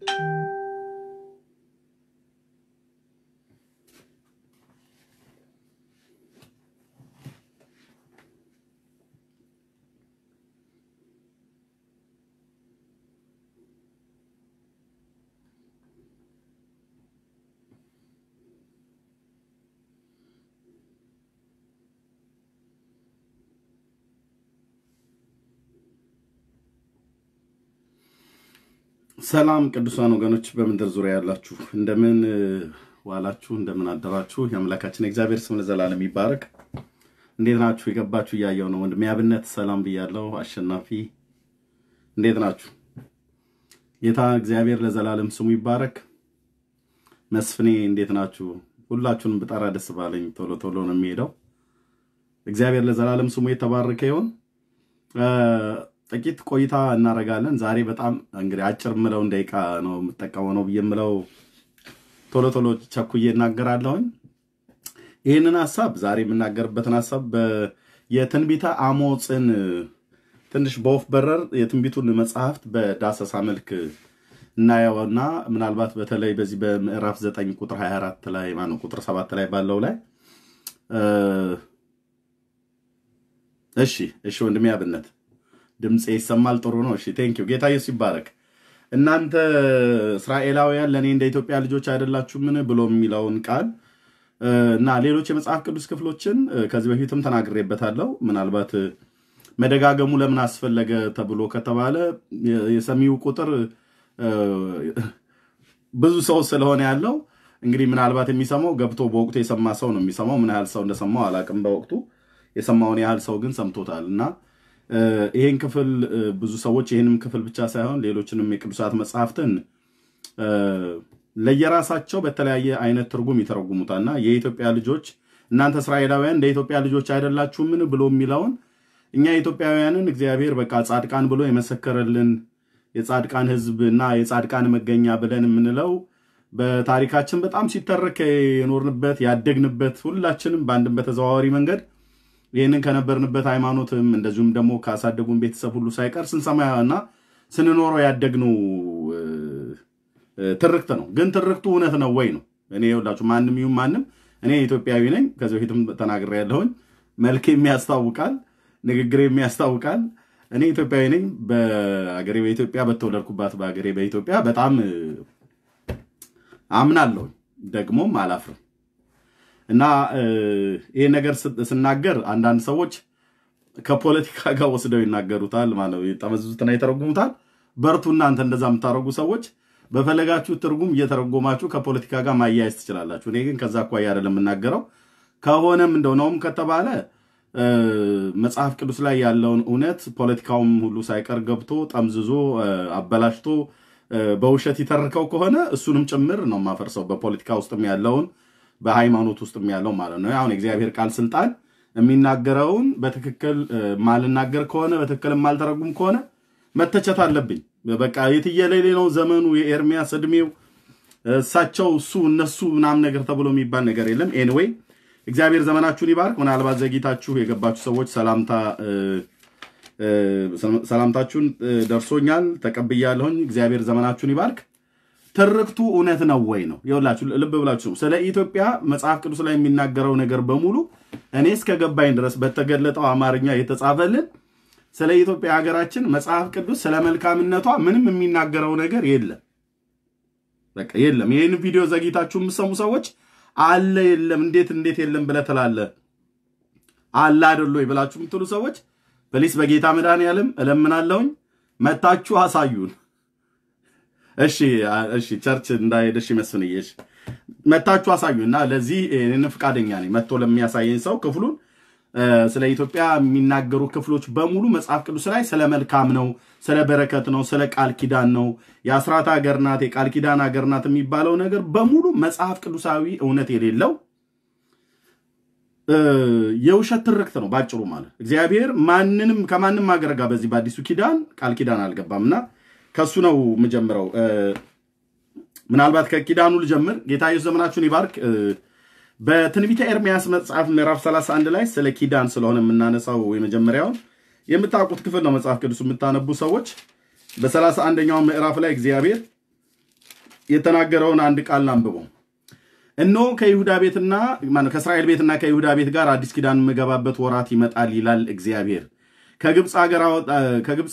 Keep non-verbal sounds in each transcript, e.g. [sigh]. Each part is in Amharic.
Música ሰላም ቅዱሳን ወገኖች በምድር ዙሪያ ያላችሁ እንደምን ዋላችሁ? እንደምን አደራችሁ? የአምላካችን እግዚአብሔር ስም ለዘላለም ይባረክ። እንዴት ናችሁ? የገባችሁ እያየው ነው። ወንድሜ አብነት ሰላም ብያለሁ። አሸናፊ እንዴት ናችሁ? ጌታ እግዚአብሔር ለዘላለም ስሙ ይባረክ። መስፍኔ እንዴት ናችሁ? ሁላችሁንም ብጠራ ደስ ባለኝ። ቶሎ ቶሎ ነው የሚሄደው። እግዚአብሔር ለዘላለም ስሙ የተባረከ ይሁን። ጥቂት ቆይታ እናደርጋለን። ዛሬ በጣም እንግዲህ አጭር ምለውን ደቂቃ ነው የምጠቀመው ነው ብዬ ምለው ቶሎ ቶሎ ቸኩዬ እናገራለሁኝ። ይህንን ሀሳብ ዛሬ የምናገርበትን ሀሳብ የትንቢተ አሞፅን ትንሽ በወፍ በረር የትንቢቱን መጽሐፍት በዳሰሳ መልክ እናየውና ምናልባት በተለይ በዚህ በምዕራፍ 9 ቁጥር 24 ላይ ማነው ቁጥር 7 ላይ ባለው ላይ እሺ እሺ ወንድሜ አብነት ድምፄ ይሰማል? ጥሩ ነው። እሺ thank you። ጌታ ኢየሱስ ይባረክ። እናንተ እስራኤላውያን ለእኔ እንደ ኢትዮጵያ ልጆች አይደላችሁምን ብሎ የሚለውን ቃል እና ሌሎች የመጽሐፍ ቅዱስ ክፍሎችን ከዚህ በፊትም ተናግሬበታለሁ። ምናልባት መደጋገሙ ለምን አስፈለገ ተብሎ ከተባለ የሰሚው ቁጥር ብዙ ሰው ስለሆነ ያለው እንግዲህ ምናልባት የሚሰማው ገብቶ በወቅቱ የሰማ ሰው ነው የሚሰማው። ምን ያህል ሰው እንደሰማው አላቅም። በወቅቱ የሰማውን ያህል ሰው ግን ሰምቶታል እና ይሄን ክፍል ብዙ ሰዎች ይህንም ክፍል ብቻ ሳይሆን ሌሎችንም የቅዱሳት መጽሐፍትን ለየራሳቸው በተለያየ አይነት ትርጉም ይተረጉሙታልና የኢትዮጵያ ልጆች እናንተ እስራኤላውያን እንደ ኢትዮጵያ ልጆች አይደላችሁምን ብሎ የሚለውን እኛ ኢትዮጵያውያንን እግዚአብሔር በቃ ጻድቃን ብሎ የመሰከረልን የጻድቃን ሕዝብ እና የጻድቃን መገኛ ብለን የምንለው በታሪካችን በጣም ሲተረክ የኖርንበት ያደግንበት ሁላችንም በአንድም በተዘዋዋሪ መንገድ ይህንን ከነበርንበት ሃይማኖትም እንደዚሁም ደግሞ ካሳደጉን ቤተሰብ ሁሉ ሳይቀር ስንሰማ እና ስንኖረው ያደግነው ትርክት ነው። ግን ትርክቱ እውነት ነው ወይ ነው? እኔ ይኸውላችሁ ማንም ይሁን ማንም እኔ ኢትዮጵያዊ ነኝ። ከዚህ በፊትም ተናግሬ ያለሁኝ መልኬም ያስታውቃል፣ ንግግሬም ያስታውቃል። እኔ ኢትዮጵያዊ ነኝ። በአገሬ በኢትዮጵያ በተወለድኩባት በአገሬ በኢትዮጵያ በጣም አምናለሁኝ፣ ደግሞም አላፍርም። እና ይህ ነገር ስናገር አንዳንድ ሰዎች ከፖለቲካ [laughs] ጋር ወስደው ይናገሩታል ማለት ነው። የተረጉሙታል። በርቱ እናንተ እንደዛ የምታደርጉ ሰዎች በፈለጋችሁ ትርጉም እየተረጎማችሁ ከፖለቲካ ጋር ማያያዝ ትችላላችሁ። እኔ ግን ከዛ አኳያ አይደለም የምናገረው። ከሆነም እንደው ነውም ከተባለ መጽሐፍ ቅዱስ ላይ ያለውን እውነት ፖለቲካውም ሁሉ ሳይቀር ገብቶ ጠምዝዞ አበላሽቶ በውሸት ይተርከው ከሆነ እሱንም ጭምር ነው የማፈርሰው። በፖለቲካ ውስጥም ያለውን በሃይማኖት ውስጥም ያለው ማለት ነው። አሁን የእግዚአብሔር ቃል ስልጣን የሚናገረውን በትክክል ማልናገር ከሆነ በትክክል የማልተረጉም ከሆነ መተቸት አለብኝ። በቃ የትየሌሌ ነው ዘመኑ፣ የኤርሚያስ እድሜው፣ እሳቸው፣ እሱ፣ እነሱ ምናምን ነገር ተብሎ የሚባል ነገር የለም። ኤንዌይ እግዚአብሔር ዘመናችሁን ይባርክ። ምናልባት ዘግይታችሁ የገባችሁ ሰዎች ሰላምታ ሰላምታችሁን ደርሶኛል፣ ተቀብያለሁኝ። እግዚአብሔር ዘመናችሁን ይባርክ። ትርክቱ እውነት ነው ወይ ነው? ይኸውላችሁ ልብ ብላችሁ ስለ ኢትዮጵያ መጽሐፍ ቅዱስ ላይ የሚናገረው ነገር በሙሉ እኔ እስከ ገባኝ ድረስ በተገለጠው አማርኛ የተጻፈልን ስለ ኢትዮጵያ ሀገራችን መጽሐፍ ቅዱስ ስለ መልካምነቷ ምንም የሚናገረው ነገር የለም። በቃ የለም። ይህን ቪዲዮ ዘግይታችሁ የምሰሙ ሰዎች አለ የለም፣ እንዴት እንዴት የለም ብለህ ትላለህ። አለ አይደለ ብላችሁ የምትሉ ሰዎች please በጌታ መድኃኔዓለም እለምናለሁኝ መታችሁ አሳዩን። እሺ እሺ፣ church እንዳሄደሽ ይመስልኝ። እሺ መታችሁ አሳዩ እና ለዚህ እኔ ፈቃደኛ ነኝ። መጥቶ ለሚያሳየኝ ሰው ክፍሉን ስለ ኢትዮጵያ የሚናገሩ ክፍሎች በሙሉ መጽሐፍ ቅዱስ ላይ ስለ መልካም ነው፣ ስለ በረከት ነው፣ ስለ ቃል ኪዳን ነው። የአስራት ሀገር ናት፣ የቃል ኪዳን ሀገር ናት የሚባለው ነገር በሙሉ መጽሐፍ ቅዱሳዊ እውነት የሌለው የውሸት ትርክት ነው ባጭሩ። ማለት እግዚአብሔር ማንንም ከማንም ሀገር ጋር በዚህ በአዲሱ ኪዳን ቃል ኪዳን አልገባም እና ከሱ ነው የምጀምረው። ምናልባት ከኪዳኑ ልጀምር። ጌታ ኢየሱስ ዘመናችሁን ይባርክ። በትንቢተ ኤርሚያስ መጽሐፍ ምዕራፍ 31 ላይ ስለ ኪዳን ስለሆነ የምናነሳው የመጀመሪያውን የምታውቁት ክፍል ነው። መጽሐፍ ቅዱስ የምታነቡ ሰዎች በ31ኛው ምዕራፍ ላይ እግዚአብሔር የተናገረውን አንድ ቃል አንብበው። እነሆ ከይሁዳ ቤትና ከእስራኤል ቤትና ከይሁዳ ቤት ጋር አዲስ ኪዳን የምገባበት ወራት ይመጣል ይላል እግዚአብሔር። ከግብፅ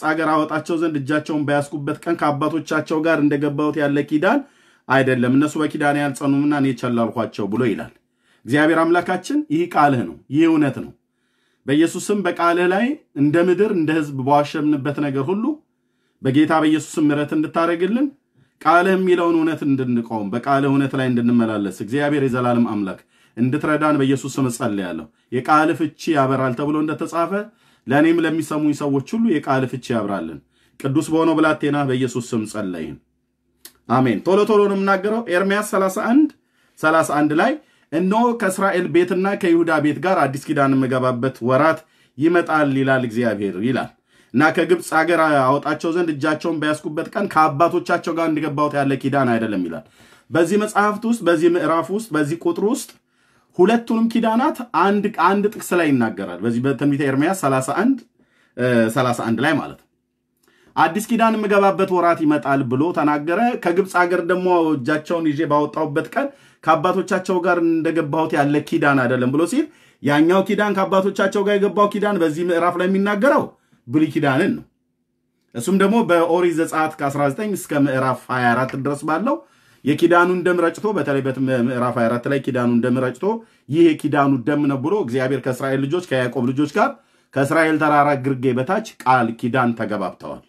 ሀገር አወጣቸው ዘንድ እጃቸውን በያዝኩበት ቀን ከአባቶቻቸው ጋር እንደገባሁት ያለ ኪዳን አይደለም፣ እነሱ በኪዳን ያልጸኑምና እኔ ቸል አልኋቸው ብሎ ይላል እግዚአብሔር አምላካችን። ይህ ቃልህ ነው፣ ይህ እውነት ነው። በኢየሱስም በቃልህ ላይ እንደ ምድር እንደ ሕዝብ በዋሸምንበት ነገር ሁሉ በጌታ በኢየሱስም ምሕረት እንድታደርግልን ቃልህ የሚለውን እውነት እንድንቆም በቃልህ እውነት ላይ እንድንመላለስ እግዚአብሔር የዘላለም አምላክ እንድትረዳን በኢየሱስ እጸልያለሁ። የቃልህ ፍቺ ያበራል ተብሎ እንደተጻፈ ለእኔም ለሚሰሙኝ ሰዎች ሁሉ የቃልህ ፍቺ ያብራልን። ቅዱስ በሆነው ብላቴና በኢየሱስ ስም ጸለይን። አሜን። ቶሎ ቶሎ ነው የምናገረው። ኤርምያስ 31 31 ላይ እነሆ ከእስራኤል ቤትና ከይሁዳ ቤት ጋር አዲስ ኪዳን የምገባበት ወራት ይመጣል ይላል እግዚአብሔር ይላል እና ከግብፅ ሀገር አወጣቸው ዘንድ እጃቸውን በያዝኩበት ቀን ከአባቶቻቸው ጋር እንዲገባሁት ያለ ኪዳን አይደለም ይላል። በዚህ መጽሐፍት ውስጥ በዚህ ምዕራፍ ውስጥ በዚህ ቁጥር ውስጥ ሁለቱንም ኪዳናት አንድ አንድ ጥቅስ ላይ ይናገራል። በዚህ በትንቢተ ኤርምያስ 31 31 ላይ ማለት ነው። አዲስ ኪዳን የምገባበት ወራት ይመጣል ብሎ ተናገረ። ከግብፅ ሀገር ደግሞ እጃቸውን ይዤ ባወጣሁበት ቀን ከአባቶቻቸው ጋር እንደገባሁት ያለ ኪዳን አይደለም ብሎ ሲል ያኛው ኪዳን ከአባቶቻቸው ጋር የገባው ኪዳን በዚህ ምዕራፍ ላይ የሚናገረው ብሉይ ኪዳንን ነው። እሱም ደግሞ በኦሪት ዘጸአት ከ19 እስከ ምዕራፍ 24 ድረስ ባለው የኪዳኑን ደም ረጭቶ በተለይ ምዕራፍ 24 ላይ ኪዳኑን ደም ረጭቶ ይህ የኪዳኑ ደም ነው ብሎ እግዚአብሔር ከእስራኤል ልጆች ከያዕቆብ ልጆች ጋር ከእስራኤል ተራራ ግርጌ በታች ቃል ኪዳን ተገባብተዋል።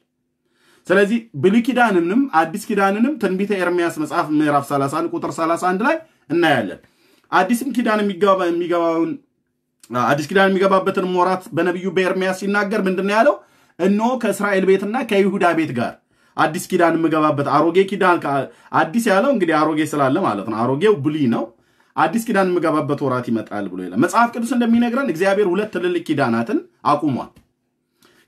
ስለዚህ ብሉይ ኪዳንንም አዲስ ኪዳንንም ትንቢተ ኤርምያስ መጽሐፍ ምዕራፍ 31 ቁጥር 31 ላይ እናያለን። አዲስም ኪዳን የሚገባውን አዲስ ኪዳን የሚገባበትን ወራት በነቢዩ በኤርምያስ ሲናገር ምንድን ነው ያለው? እነሆ ከእስራኤል ቤትና ከይሁዳ ቤት ጋር አዲስ ኪዳን የምገባበት አሮጌ ኪዳን አዲስ ያለው እንግዲህ አሮጌ ስላለ ማለት ነው። አሮጌው ብሉይ ነው። አዲስ ኪዳን የምገባበት ወራት ይመጣል ብሎ ይላል መጽሐፍ ቅዱስ እንደሚነግረን እግዚአብሔር ሁለት ትልልቅ ኪዳናትን አቁሟል።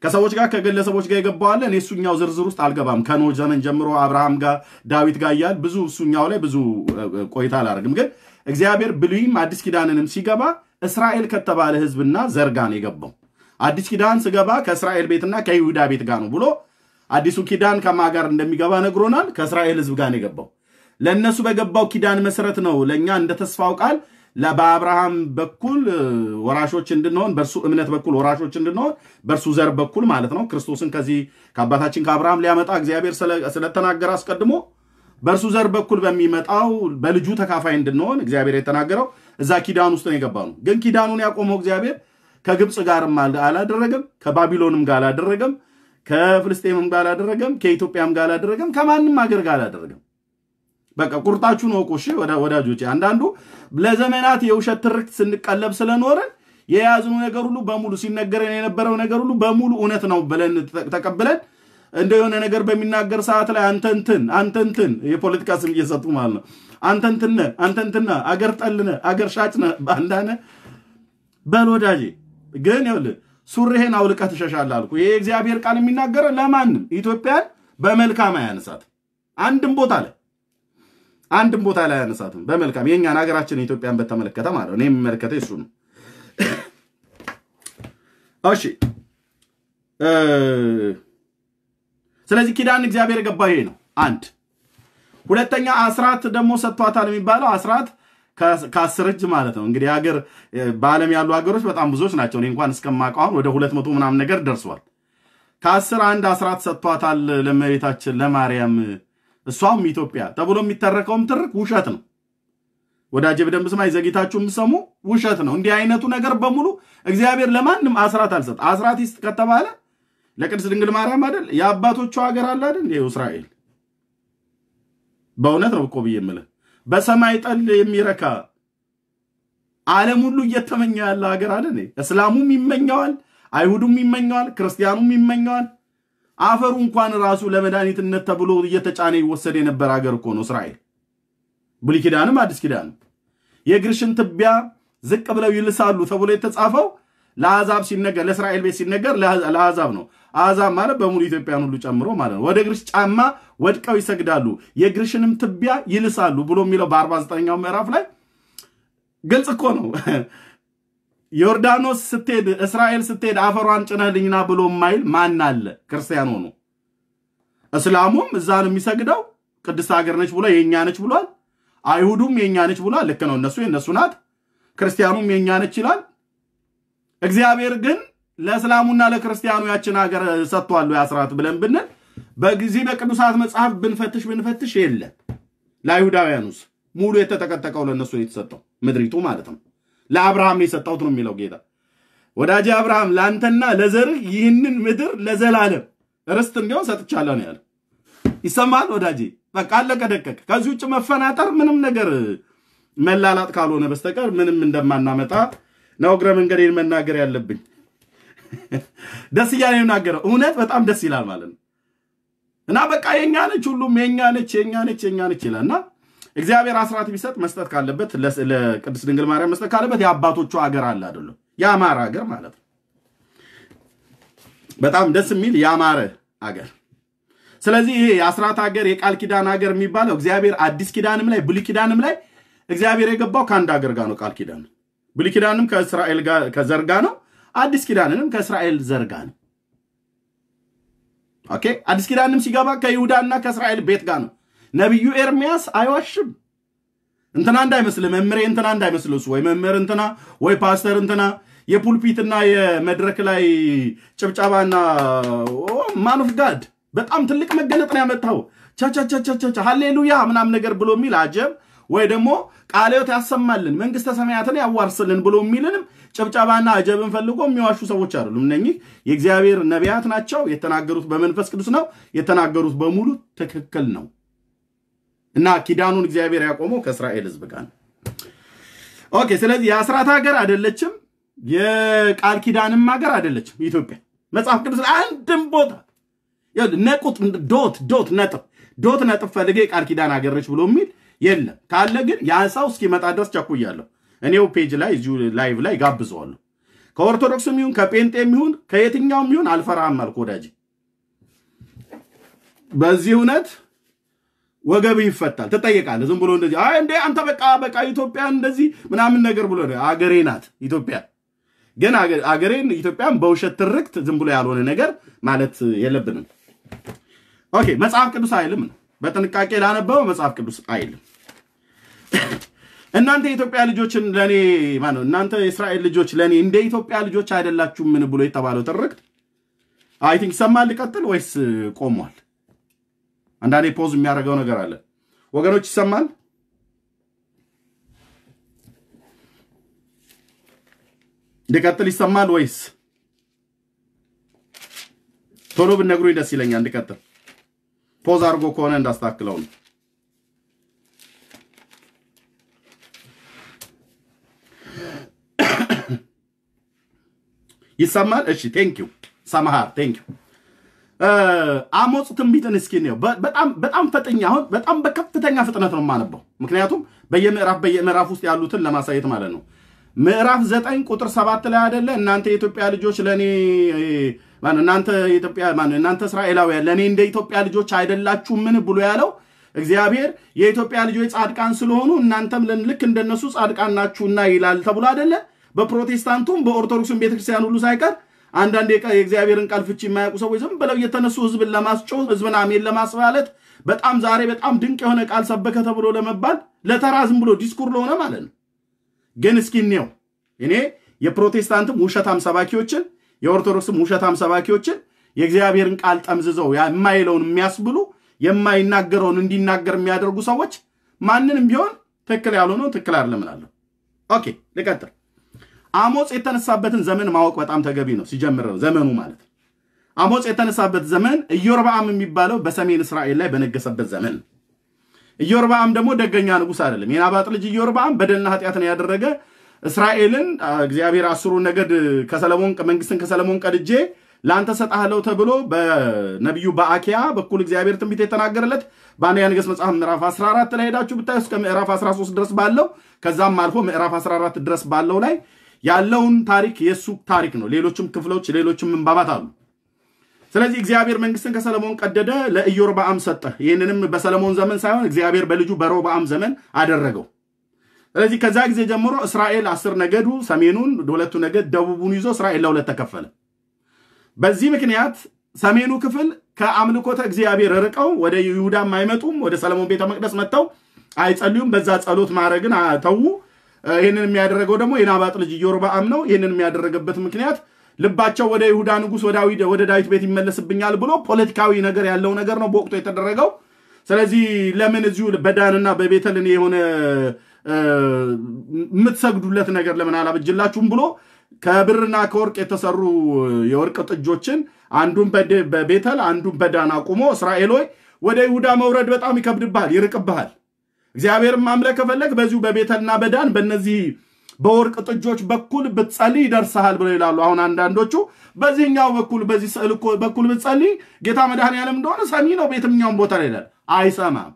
ከሰዎች ጋር ከግለሰቦች ጋር የገባዋለ እኔ እሱኛው ዝርዝር ውስጥ አልገባም። ከኖህ ዘመን ጀምሮ አብርሃም ጋር ዳዊት ጋር እያል ብዙ እሱኛው ላይ ብዙ ቆይታ አላደርግም። ግን እግዚአብሔር ብሉይም አዲስ ኪዳንንም ሲገባ እስራኤል ከተባለ ሕዝብና ዘር ጋር ነው የገባው። አዲስ ኪዳን ስገባ ከእስራኤል ቤትና ከይሁዳ ቤት ጋር ነው ብሎ አዲሱ ኪዳን ከማ ጋር እንደሚገባ ነግሮናል። ከእስራኤል ሕዝብ ጋር ነው የገባው። ለእነሱ በገባው ኪዳን መሰረት ነው ለእኛ እንደ ተስፋው ቃል በአብርሃም በኩል ወራሾች እንድንሆን በእርሱ እምነት በኩል ወራሾች እንድንሆን በእርሱ ዘር በኩል ማለት ነው ክርስቶስን ከዚህ ከአባታችን ከአብርሃም ሊያመጣ እግዚአብሔር ስለተናገረ አስቀድሞ በእርሱ ዘር በኩል በሚመጣው በልጁ ተካፋይ እንድንሆን እግዚአብሔር የተናገረው እዛ ኪዳን ውስጥ ነው የገባ ነው። ግን ኪዳኑን ያቆመው እግዚአብሔር ከግብፅ ጋርም አላደረገም፣ ከባቢሎንም ጋር አላደረገም፣ ከፍልስጤምም ጋር አላደረገም፣ ከኢትዮጵያም ጋር አላደረገም፣ ከማንም ሀገር ጋር አላደረገም። በቃ ቁርጣችሁን ወቁ እሺ ወዳጆቼ። አንዳንዱ ለዘመናት የውሸት ትርክት ስንቀለብ ስለኖረን የያዝኑ ነገር ሁሉ በሙሉ ሲነገረን የነበረው ነገር ሁሉ በሙሉ እውነት ነው ብለን ተቀብለን እንደ የሆነ ነገር በሚናገር ሰዓት ላይ አንተንትን አንተንትን የፖለቲካ ስም እየሰጡ ማለት ነው። አንተንትነ አንተንትና አገር ጠልነ አገር ሻጭነ ባንዳነ በል ወዳጄ። ግን ይኸውልህ ሱሪህን አውልቀህ ትሸሻለህ አልኩ። ይሄ እግዚአብሔር ቃል የሚናገረው ለማንም ኢትዮጵያን በመልካም አያነሳትም አንድም ቦታ ላይ አንድም ቦታ ላይ አያነሳትም በመልካም የእኛን ሀገራችን ኢትዮጵያን በተመለከተ ማለት ነው። እኔ የሚመለከተ እሱ ነው። እሺ ስለዚህ ኪዳን እግዚአብሔር የገባው ይሄ ነው። አንድ ሁለተኛ አስራት ደግሞ ሰጥቷታል የሚባለው አስራት ከአስር እጅ ማለት ነው። እንግዲህ ሀገር በዓለም ያሉ ሀገሮች በጣም ብዙዎች ናቸው። እኔ እንኳን እስከማውቀው ወደ ሁለት መቶ ምናምን ነገር ደርሷል። ከአስር አንድ አስራት ሰጥቷታል ለእመቤታችን ለማርያም እሷም ኢትዮጵያ ተብሎ የሚተረከውም ትርክ ውሸት ነው። ወዳጄ በደንብ ስማ፣ ዘግይታችሁ የምሰሙ ውሸት ነው። እንዲህ አይነቱ ነገር በሙሉ እግዚአብሔር ለማንም አስራት አልሰጥ። አስራት ይስጥ ከተባለ ለቅድስት ድንግል ማርያም አይደል? የአባቶቿ ሀገር አለ አይደል? እስራኤል። በእውነት ነው እኮ ብዬ የምልህ በሰማይ ጠል የሚረካ ዓለም ሁሉ እየተመኘ ያለ ሀገር አይደል? እስላሙም ይመኘዋል፣ አይሁዱም ይመኘዋል፣ ክርስቲያኑም ይመኘዋል። አፈሩ እንኳን ራሱ ለመድኃኒትነት ተብሎ እየተጫነ ይወሰድ የነበረ ሀገር እኮ ነው እስራኤል። ብሉይ ኪዳንም አዲስ ኪዳንም የእግርሽን ትቢያ ዝቅ ብለው ይልሳሉ ተብሎ የተጻፈው ለአሕዛብ ሲነገር ለእስራኤል ቤት ሲነገር ለአሕዛብ ነው። አሕዛብ ማለት በሙሉ ኢትዮጵያን ሁሉ ጨምሮ ማለት ነው። ወደ እግርሽ ጫማ ወድቀው ይሰግዳሉ የእግርሽንም ትቢያ ይልሳሉ ብሎ የሚለው በ49ኛው ምዕራፍ ላይ ግልጽ እኮ ነው። [laughs] ዮርዳኖስ ስትሄድ እስራኤል ስትሄድ አፈሯን ጭነህልኝና ብሎ የማይል ማን አለ? ክርስቲያን ሆኖ እስላሙም እዛ ነው የሚሰግደው፣ ቅድስት ሀገር ነች ብሎ የእኛ ነች ብሏል። አይሁዱም የእኛ ነች ብሏል። ልክ ነው፣ እነሱ የእነሱ ናት። ክርስቲያኑም የእኛ ነች ይላል። እግዚአብሔር ግን ለእስላሙና ለክርስቲያኑ ያችን ሀገር ሰጥቷል የአስራት ብለን ብንል በጊዜ በቅዱሳት መጽሐፍ ብንፈትሽ ብንፈትሽ የለም። ለአይሁዳውያኑስ ሙሉ የተጠቀጠቀው ለእነሱ የተሰጠው፣ ምድሪቱ ማለት ነው። ለአብርሃም የሰጠሁት ነው የሚለው ጌታ። ወዳጅ አብርሃም ለአንተና ለዘርህ ይህንን ምድር ለዘላለም ርስት እንዲሆን ሰጥቻለሁ ነው ያለ። ይሰማል ወዳጄ። በቃ አለቀ ደቀቀ። ከዚህ ውጭ መፈናጠር ምንም ነገር መላላጥ ካልሆነ በስተቀር ምንም እንደማናመጣ ነው እግረ መንገዴን መናገር ያለብኝ። [laughs] ደስ እያለ የምናገረው እውነት በጣም ደስ ይላል ማለት ነው። እና በቃ የኛ ነች፣ ሁሉም የኛ ነች፣ የኛ ነች፣ የኛ ነች ይላል እና እግዚአብሔር አስራት ቢሰጥ መስጠት ካለበት ለቅድስት ድንግል ማርያም መስጠት ካለበት የአባቶቹ ሀገር አለ አይደለም፣ የአማረ ሀገር ማለት ነው። በጣም ደስ የሚል የአማረ ሀገር። ስለዚህ ይሄ የአስራት ሀገር የቃል ኪዳን ሀገር የሚባለው እግዚአብሔር አዲስ ኪዳንም ላይ ብሉይ ኪዳንም ላይ እግዚአብሔር የገባው ከአንድ ሀገር ጋር ነው። ቃል ኪዳን ብሉይ ኪዳንም ከእስራኤል ከዘር ጋር ነው። አዲስ ኪዳንንም ከእስራኤል ዘር ጋር ነው። okay አዲስ ኪዳንም ሲገባ ከይሁዳና ከእስራኤል ቤት ጋር ነው። ነቢዩ ኤርሚያስ አይዋሽም። እንትና እንዳይመስል መምሬ እንትና እንዳይመስል እሱ ወይ መምህር እንትና ወይ ፓስተር እንትና የ pulpit ና የመድረክ ላይ ጭብጨባና man of God በጣም ትልቅ መገለጥ ነው ያመጣው ቻቻቻቻቻ ሃሌሉያ ምናም ነገር ብሎ የሚል አጀብ ወይ ደግሞ ቃለ ሕይወት ያሰማልን መንግስተ ሰማያትን ያዋርስልን ብሎ የሚልንም ጭብጨባና አጀብን ፈልጎ የሚዋሹ ሰዎች አይደሉም። እነኚህ የእግዚአብሔር ነቢያት ናቸው። የተናገሩት በመንፈስ ቅዱስ ነው። የተናገሩት በሙሉ ትክክል ነው እና ኪዳኑን እግዚአብሔር ያቆመው ከእስራኤል ሕዝብ ጋር ነው። okay። ስለዚህ የአስራት ሀገር አይደለችም፣ የቃል ኪዳንም ሀገር አይደለችም ኢትዮጵያ። መጽሐፍ ቅዱስ አንድም ቦታ ነቁጥ dot dot ነጥብ dot ነጥብ ፈልጌ የቃል ኪዳን ሀገር ነች ብሎ የሚል የለም። ካለ ግን ያ ሰው እስኪመጣ ድረስ ቸኩያለሁ። እኔው page ላይ እዚሁ live ላይ ጋብዘዋለሁ። ከኦርቶዶክስም ይሁን ከጴንጤም ይሁን ከየትኛውም ይሁን አልፈራህም አልኩ ወዳጅ። በዚህ እውነት ወገብህ ይፈታል፣ ትጠየቃለህ። ዝም ብሎ እንደዚህ አይ እንዴ አንተ በቃ በቃ ኢትዮጵያ እንደዚህ ምናምን ነገር ብሎ አገሬ ናት ኢትዮጵያ። ግን አገሬን ኢትዮጵያን በውሸት ትርክት ዝም ብሎ ያልሆነ ነገር ማለት የለብንም። okay መጽሐፍ ቅዱስ አይልም ነው በጥንቃቄ ላነበበው መጽሐፍ ቅዱስ አይልም። እናንተ የኢትዮጵያ ልጆችን ለእኔ ማነው እናንተ የእስራኤል ልጆች ለእኔ እንደ ኢትዮጵያ ልጆች አይደላችሁምን ብሎ የተባለው ትርክት I think ይሰማል። ሊቀጥል ወይስ ቆሟል? አንዳንዴ pause የሚያደርገው ነገር አለ ወገኖች፣ ይሰማል። እንዲቀጥል ይሰማል ወይስ ቶሎ ብትነግሩኝ ደስ ይለኛል። እንዲቀጥል pause አድርጎ ከሆነ እንዳስተካክለው ነው። ይሰማል። እሺ thank you ሰማሃር thank you። አሞጽ ትንቢትን እስኪ ነው በጣም በጣም ፈጥኛ አሁን በጣም በከፍተኛ ፍጥነት ነው የማነበው፣ ምክንያቱም በየምዕራፍ በየምዕራፍ ውስጥ ያሉትን ለማሳየት ማለት ነው። ምዕራፍ ዘጠኝ ቁጥር ሰባት ላይ አይደለ እናንተ የኢትዮጵያ ልጆች ለእኔ እናንተ ኢትዮጵያ እናንተ እስራኤላውያን ለእኔ እንደ ኢትዮጵያ ልጆች አይደላችሁምን ብሎ ያለው እግዚአብሔር የኢትዮጵያ ልጆች ጻድቃን ስለሆኑ እናንተም ልክ እንደነሱ ጻድቃን ናችሁና ይላል ተብሎ አይደለ? በፕሮቴስታንቱም በኦርቶዶክስም ቤተክርስቲያን ሁሉ ሳይቀር አንዳንድ የእግዚአብሔርን ቃል ፍቺ የማያውቁ ሰዎች ዝም ብለው እየተነሱ ህዝብን ለማስጮህ ህዝብን አሜን ለማስባለት በጣም ዛሬ በጣም ድንቅ የሆነ ቃል ሰበከ ተብሎ ለመባል ለተራ ዝም ብሎ ዲስኩር ለሆነ ማለት ነው። ግን እስኪ እንየው እኔ የፕሮቴስታንትም ውሸታም ሰባኪዎችን የኦርቶዶክስም ውሸታም ሰባኪዎችን የእግዚአብሔርን ቃል ጠምዝዘው የማይለውን የሚያስብሉ የማይናገረውን እንዲናገር የሚያደርጉ ሰዎች ማንንም ቢሆን ትክክል ያልሆነው ትክክል አይደለም እላለሁ። okay ልቀጥል። አሞጽ የተነሳበትን ዘመን ማወቅ በጣም ተገቢ ነው። ሲጀምር ዘመኑ ማለት ነው። አሞጽ የተነሳበት ዘመን ኢዮርብዓም የሚባለው በሰሜን እስራኤል ላይ በነገሰበት ዘመን ነው። ኢዮርብዓም ደግሞ ደገኛ ንጉሥ አይደለም። የናባጥ ልጅ ኢዮርብዓም በደልና ኃጢአትን ያደረገ እስራኤልን እግዚአብሔር አስሩን ነገድ ከሰለሞን መንግስትን ከሰለሞን ቀድጄ ለአንተ ሰጥሃለው ተብሎ በነቢዩ በአኪያ በኩል እግዚአብሔር ትንቢት የተናገረለት በአንደኛ ነገሥት መጽሐፍ ምዕራፍ 14 ላይ ሄዳችሁ ብታዩ እስከ ምዕራፍ 13 ድረስ ባለው ከዛም አልፎ ምዕራፍ 14 ድረስ ባለው ላይ ያለውን ታሪክ የእሱ ታሪክ ነው። ሌሎችም ክፍሎች፣ ሌሎችም ምንባባት አሉ። ስለዚህ እግዚአብሔር መንግስትን ከሰለሞን ቀደደ፣ ለኢዮርብዓም ሰጠ። ይህንንም በሰለሞን ዘመን ሳይሆን እግዚአብሔር በልጁ በሮብዓም ዘመን አደረገው። ስለዚህ ከዛ ጊዜ ጀምሮ እስራኤል አስር ነገዱ ሰሜኑን፣ ሁለቱ ነገድ ደቡቡን ይዞ እስራኤል ለሁለት ተከፈለ። በዚህ ምክንያት ሰሜኑ ክፍል ከአምልኮተ እግዚአብሔር ርቀው ወደ ይሁዳም አይመጡም። ወደ ሰለሞን ቤተ መቅደስ መጥተው አይጸልዩም። በዛ ጸሎት ማድረግን ተዉ። ይህንን የሚያደረገው ደግሞ የናባጥ ልጅ ኢዮርብዓም ነው። ይህንን የሚያደረገበት ምክንያት ልባቸው ወደ ይሁዳ ንጉሥ ወደ ዳዊት ቤት ይመለስብኛል ብሎ ፖለቲካዊ ነገር ያለው ነገር ነው በወቅቱ የተደረገው። ስለዚህ ለምን እዚሁ በዳንና በቤተልን የሆነ የምትሰግዱለት ነገር ለምን አላበጅላችሁም ብሎ ከብርና ከወርቅ የተሰሩ የወርቅ ጥጆችን አንዱን በቤተል አንዱን በዳን አቁሞ እስራኤል ሆይ ወደ ይሁዳ መውረድ በጣም ይከብድብሃል፣ ይርቅብሃል። እግዚአብሔርን ማምለክ ከፈለግ በዚሁ በቤተልና በዳን በእነዚህ በወርቅ ጥጆች በኩል ብትጸልይ ይደርስሃል ብለው ይላሉ። አሁን አንዳንዶቹ በዚህኛው በኩል በዚህ ስዕል በኩል ብትጸልይ ጌታ መድኃኔዓለም እንደሆነ ሰሚ ነው፣ በየትኛውም ቦታ ላይ ይላል። አይሰማም።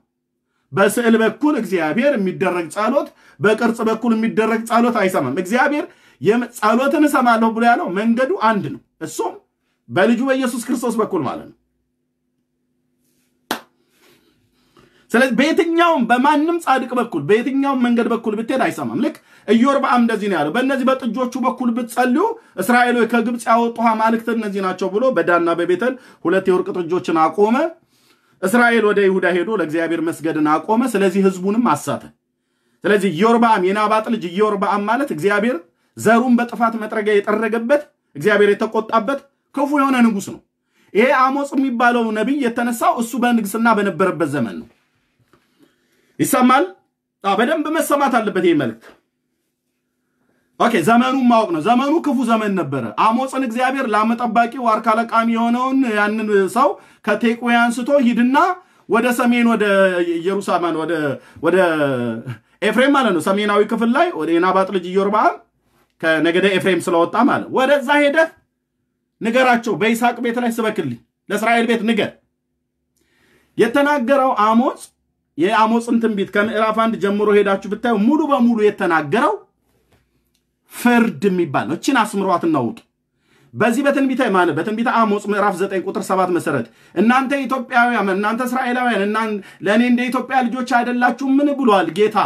በስዕል በኩል እግዚአብሔር የሚደረግ ጸሎት፣ በቅርጽ በኩል የሚደረግ ጸሎት አይሰማም። እግዚአብሔር ጸሎትን እሰማለሁ ብሎ ያለው መንገዱ አንድ ነው። እሱም በልጁ በኢየሱስ ክርስቶስ በኩል ማለት ነው። ስለዚህ በየትኛውም በማንም ጻድቅ በኩል በየትኛውም መንገድ በኩል ብትሄድ አይሰማም። ልክ ኢዮርብዓም እንደዚህ ነው ያለው፣ በእነዚህ በጥጆቹ በኩል ብትጸልዩ እስራኤሎች ከግብፅ ያወጡ አማልክት እነዚህ ናቸው ብሎ በዳንና በቤተል ሁለት የወርቅ ጥጆችን አቆመ። እስራኤል ወደ ይሁዳ ሄዶ ለእግዚአብሔር መስገድን አቆመ። ስለዚህ ህዝቡንም አሳተ። ስለዚህ ኢዮርብዓም የናባጥ ልጅ ኢዮርብዓም ማለት እግዚአብሔር ዘሩን በጥፋት መጥረጊያ የጠረገበት እግዚአብሔር የተቆጣበት ክፉ የሆነ ንጉሥ ነው። ይሄ አሞጽ የሚባለው ነቢይ የተነሳው እሱ በንግስና በነበረበት ዘመን ነው። ይሰማል። በደንብ መሰማት አለበት ይህ መልእክት። okay፣ ዘመኑን ማወቅ ነው። ዘመኑ ክፉ ዘመን ነበረ። አሞፅን እግዚአብሔር ላም ጠባቂ ዋርካ ለቃሚ የሆነውን ያንን ሰው ከቴቁዌ አንስቶ ሂድና ወደ ሰሜን ወደ ኢየሩሳሌም ወደ ኤፍሬም ማለት ነው ሰሜናዊ ክፍል ላይ ወደ የናባጥ ልጅ ኢዮርብዓም ከነገደ ኤፍሬም ስለወጣ ማለት ወደዛ ሄደህ ንገራቸው፣ በይስሐቅ ቤት ላይ ስበክልኝ፣ ለእስራኤል ቤት ንገር። የተናገረው አሞፅ የአሞፅን ትንቢት ከምዕራፍ አንድ ጀምሮ ሄዳችሁ ብታዩ ሙሉ በሙሉ የተናገረው ፍርድ የሚባል ነው። እችን አስምሯት እናውቅ። በዚህ በትንቢተ ማለት በትንቢተ አሞፅ ምዕራፍ 9 ቁጥር 7 መሰረት እናንተ ኢትዮጵያውያን እናንተ እስራኤላውያን ለእኔ እንደ ኢትዮጵያ ልጆች አይደላችሁም ምን ብሏል ጌታ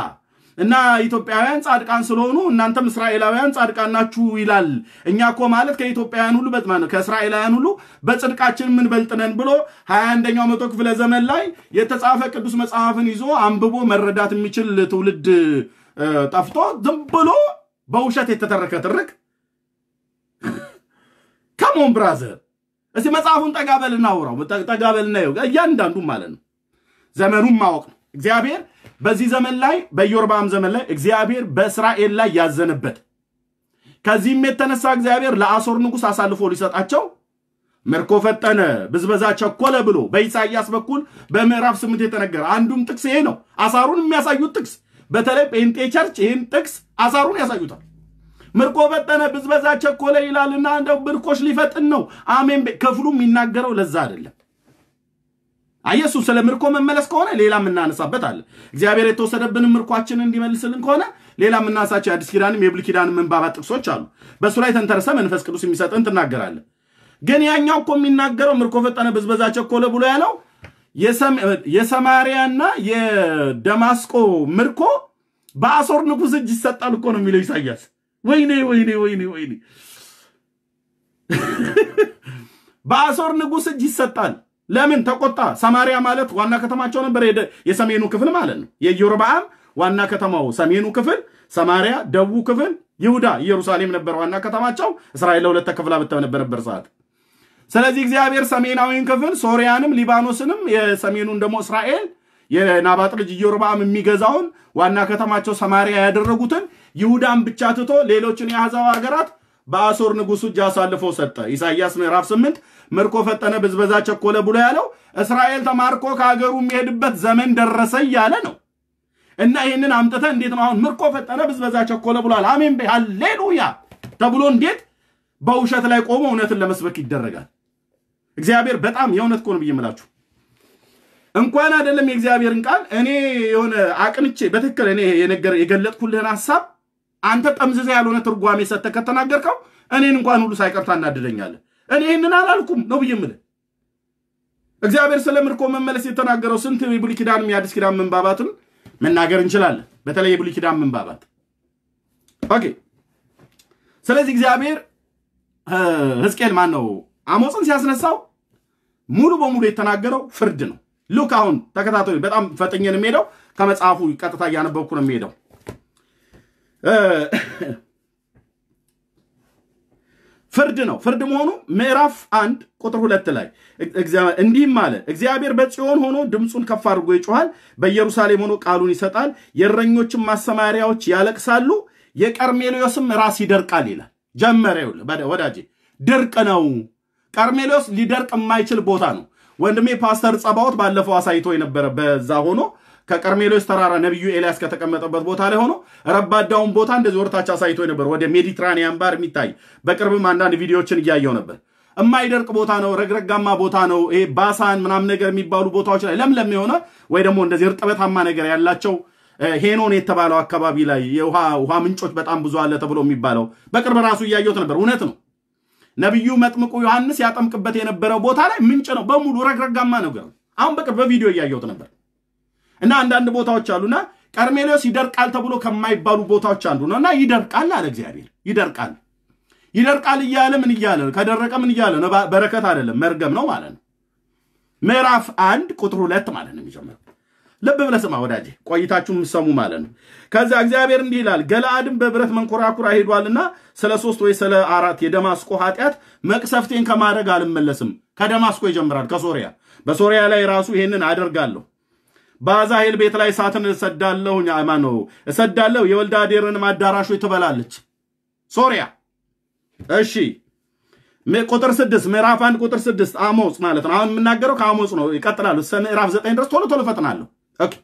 እና ኢትዮጵያውያን ጻድቃን ስለሆኑ እናንተም እስራኤላውያን ጻድቃን ናችሁ ይላል። እኛ እኮ ማለት ከኢትዮጵያውያን ሁሉ በጥማን ከእስራኤላውያን ሁሉ በጽድቃችን ምን በልጥነን ብሎ ሀያ አንደኛው መቶ ክፍለ ዘመን ላይ የተጻፈ ቅዱስ መጽሐፍን ይዞ አንብቦ መረዳት የሚችል ትውልድ ጠፍቶ ዝም ብሎ በውሸት የተተረከ ትርክ [laughs] ከሞን ብራዘር እስቲ መጽሐፉን ጠጋበል እናውራው፣ ጠጋበል እናየው፣ እያንዳንዱ ማለት ነው። ዘመኑን ማወቅ ነው። እግዚአብሔር በዚህ ዘመን ላይ በኢዮርብዓም ዘመን ላይ እግዚአብሔር በእስራኤል ላይ ያዘነበት ከዚህም የተነሳ እግዚአብሔር ለአሦር ንጉሥ አሳልፎ ሊሰጣቸው ምርኮ ፈጠነ፣ ብዝበዛ ቸኮለ ብሎ በኢሳይያስ በኩል በምዕራፍ ስምንት የተነገረ አንዱም ጥቅስ ይሄ ነው። አሳሩን የሚያሳዩት ጥቅስ በተለይ ጴንጤ church ይህን ጥቅስ አሳሩን ያሳዩታል። ምርኮ ፈጠነ፣ ብዝበዛ ቸኮለ ይላልና እንደው ምርኮች ሊፈጥን ነው። አሜን። ክፍሉ የሚናገረው ለዛ አይደለም። አይ እሱ ስለ ምርኮ መመለስ ከሆነ ሌላ የምናነሳበት አለ። እግዚአብሔር የተወሰደብንን ምርኳችንን እንዲመልስልን ከሆነ ሌላ የምናነሳቸው የአዲስ ኪዳንም የብሉይ ኪዳንም ምንባባት ጥቅሶች አሉ። በእሱ ላይ ተንተርሰን መንፈስ ቅዱስ የሚሰጥን ትናገራለን። ግን ያኛው እኮ የሚናገረው ምርኮ ፈጠነ፣ ብዝበዛ ቸኮለ ብሎ ያለው የሰማሪያና የደማስቆ ምርኮ በአሦር ንጉሥ እጅ ይሰጣል እኮ ነው የሚለው ኢሳያስ። ወይኔ ወይኔ ወይኔ ወይኔ [laughs] በአሦር ንጉሥ እጅ ይሰጣል። ለምን ተቆጣ? ሰማሪያ ማለት ዋና ከተማቸው ነበር፣ የሰሜኑ ክፍል ማለት ነው። የኢዮርብዓም ዋና ከተማው ሰሜኑ ክፍል፣ ሰማሪያ ደቡብ ክፍል፣ ይሁዳ ኢየሩሳሌም ነበር ዋና ከተማቸው። እስራኤል ለሁለት ተከፍላ በነበረበት ሰዓት ስለዚህ እግዚአብሔር ሰሜናዊን ክፍል ሶሪያንም ሊባኖስንም የሰሜኑን ደግሞ እስራኤል የናባጥ ልጅ ኢዮርብዓም የሚገዛውን ዋና ከተማቸው ሰማሪያ ያደረጉትን ይሁዳን ብቻ ትቶ ሌሎችን የአሕዛብ ሀገራት በአሦር ንጉሥ እጅ አሳልፎ ሰጠ። ኢሳይያስ ምዕራፍ 8 ምርኮ ፈጠነ፣ ብዝበዛ ቸኮለ ብሎ ያለው እስራኤል ተማርኮ ከሀገሩ የሚሄድበት ዘመን ደረሰ እያለ ነው። እና ይህንን አምጥተ እንዴት ነው አሁን ምርኮ ፈጠነ፣ ብዝበዛ ቸኮለ ብሏል። አሜን በይ ሃሌሉያ ተብሎ እንዴት በውሸት ላይ ቆሞ እውነትን ለመስበክ ይደረጋል? እግዚአብሔር በጣም የእውነት እኮ ብዬ የምላችሁ እንኳን አይደለም የእግዚአብሔርን ቃል እኔ የሆነ አቅንቼ በትክክል እኔ የነገር የገለጥኩልህን ሀሳብ አንተ ጠምዝዛ ያልሆነ ትርጓሜ ሰጥተህ ከተናገርከው እኔን እንኳን ሁሉ ሳይቀር ታናድደኛለህ። እኔ ይህንን አላልኩም ነው ብዬ የምልህ። እግዚአብሔር ስለ ምርኮ መመለስ የተናገረው ስንት የብሉይ ኪዳንም የአዲስ ኪዳን ምንባባትን መናገር እንችላለን። በተለይ የብሉይ ኪዳን ምንባባት Okay። ስለዚህ እግዚአብሔር ሕዝቅኤል ማን ነው አሞፅን ሲያስነሳው ሙሉ በሙሉ የተናገረው ፍርድ ነው። look አሁን ተከታተሉ። በጣም ፈጥኜ የሚሄደው ከመጽሐፉ ቀጥታ እያነበብኩ ነው የሚሄደው። ፍርድ ነው። ፍርድ መሆኑ ምዕራፍ አንድ ቁጥር ሁለት ላይ እንዲህም አለ፣ እግዚአብሔር በጽዮን ሆኖ ድምፁን ከፍ አድርጎ ይጮኋል፣ በኢየሩሳሌም ሆኖ ቃሉን ይሰጣል፣ የእረኞችም ማሰማሪያዎች ያለቅሳሉ፣ የቀርሜሎስም ራስ ይደርቃል ይላል። ጀመረ። ወዳጄ ድርቅ ነው። ቀርሜሎስ ሊደርቅ የማይችል ቦታ ነው። ወንድሜ ፓስተር ጸባዖት ባለፈው አሳይቶ የነበረ በዛ ሆኖ ከቀርሜሎስ ተራራ ነቢዩ ኤልያስ ከተቀመጠበት ቦታ ላይ ሆኖ ረባዳውን ቦታ እንደዚህ ወርታች አሳይቶ ነበር። ወደ ሜዲትራኒያን ባር የሚታይ በቅርብም አንዳንድ ቪዲዮዎችን እያየው ነበር። የማይደርቅ ቦታ ነው። ረግረጋማ ቦታ ነው። ይሄ ባሳን ምናምን ነገር የሚባሉ ቦታዎች ላይ ለምለም የሆነ ወይ ደግሞ እንደዚህ እርጥበታማ ነገር ያላቸው ሄኖን የተባለው አካባቢ ላይ የውሃ ውሃ ምንጮች በጣም ብዙ አለ ተብሎ የሚባለው በቅርብ ራሱ እያየሁት ነበር። እውነት ነው። ነቢዩ መጥምቁ ዮሐንስ ያጠምቅበት የነበረው ቦታ ላይ ምንጭ ነው በሙሉ ረግረጋማ ነገር። አሁን በቅርብ በቪዲዮ እያየሁት ነበር። እና አንዳንድ ቦታዎች አሉና ቀርሜሎስ ይደርቃል ተብሎ ከማይባሉ ቦታዎች አንዱ ነው። እና ይደርቃል አለ እግዚአብሔር። ይደርቃል ይደርቃል እያለ ምን እያለ? ከደረቀ ምን እያለ ነው? በረከት አይደለም መርገም ነው ማለት ነው። ምዕራፍ አንድ ቁጥር ሁለት ማለት ነው የሚጀምረው። ልብ ብለህ ስማ ወዳጄ፣ ቆይታችሁ የምሰሙ ማለት ነው። ከዚያ እግዚአብሔር እንዲህ ይላል፣ ገለአድም በብረት መንኮራኩር ሄዷልና ስለ ሶስት ወይ ስለ አራት የደማስቆ ኃጢአት መቅሰፍቴን ከማድረግ አልመለስም። ከደማስቆ ይጀምራል፣ ከሶሪያ በሶሪያ ላይ ራሱ ይሄንን አደርጋለሁ በአዛሄል ቤት ላይ እሳትን እሰዳለሁ ነው እሰዳለሁ፣ የወልደ አዴርንም አዳራሾች ትበላለች ሶሪያ። እሺ ቁጥር ስድስት ምዕራፍ አንድ ቁጥር ስድስት አሞጽ ማለት ነው። አሁን የምናገረው ከአሞጽ ነው። ይቀጥላሉ እስከ ምዕራፍ ዘጠኝ ድረስ ቶሎ ቶሎ ፈጥናለሁ። okay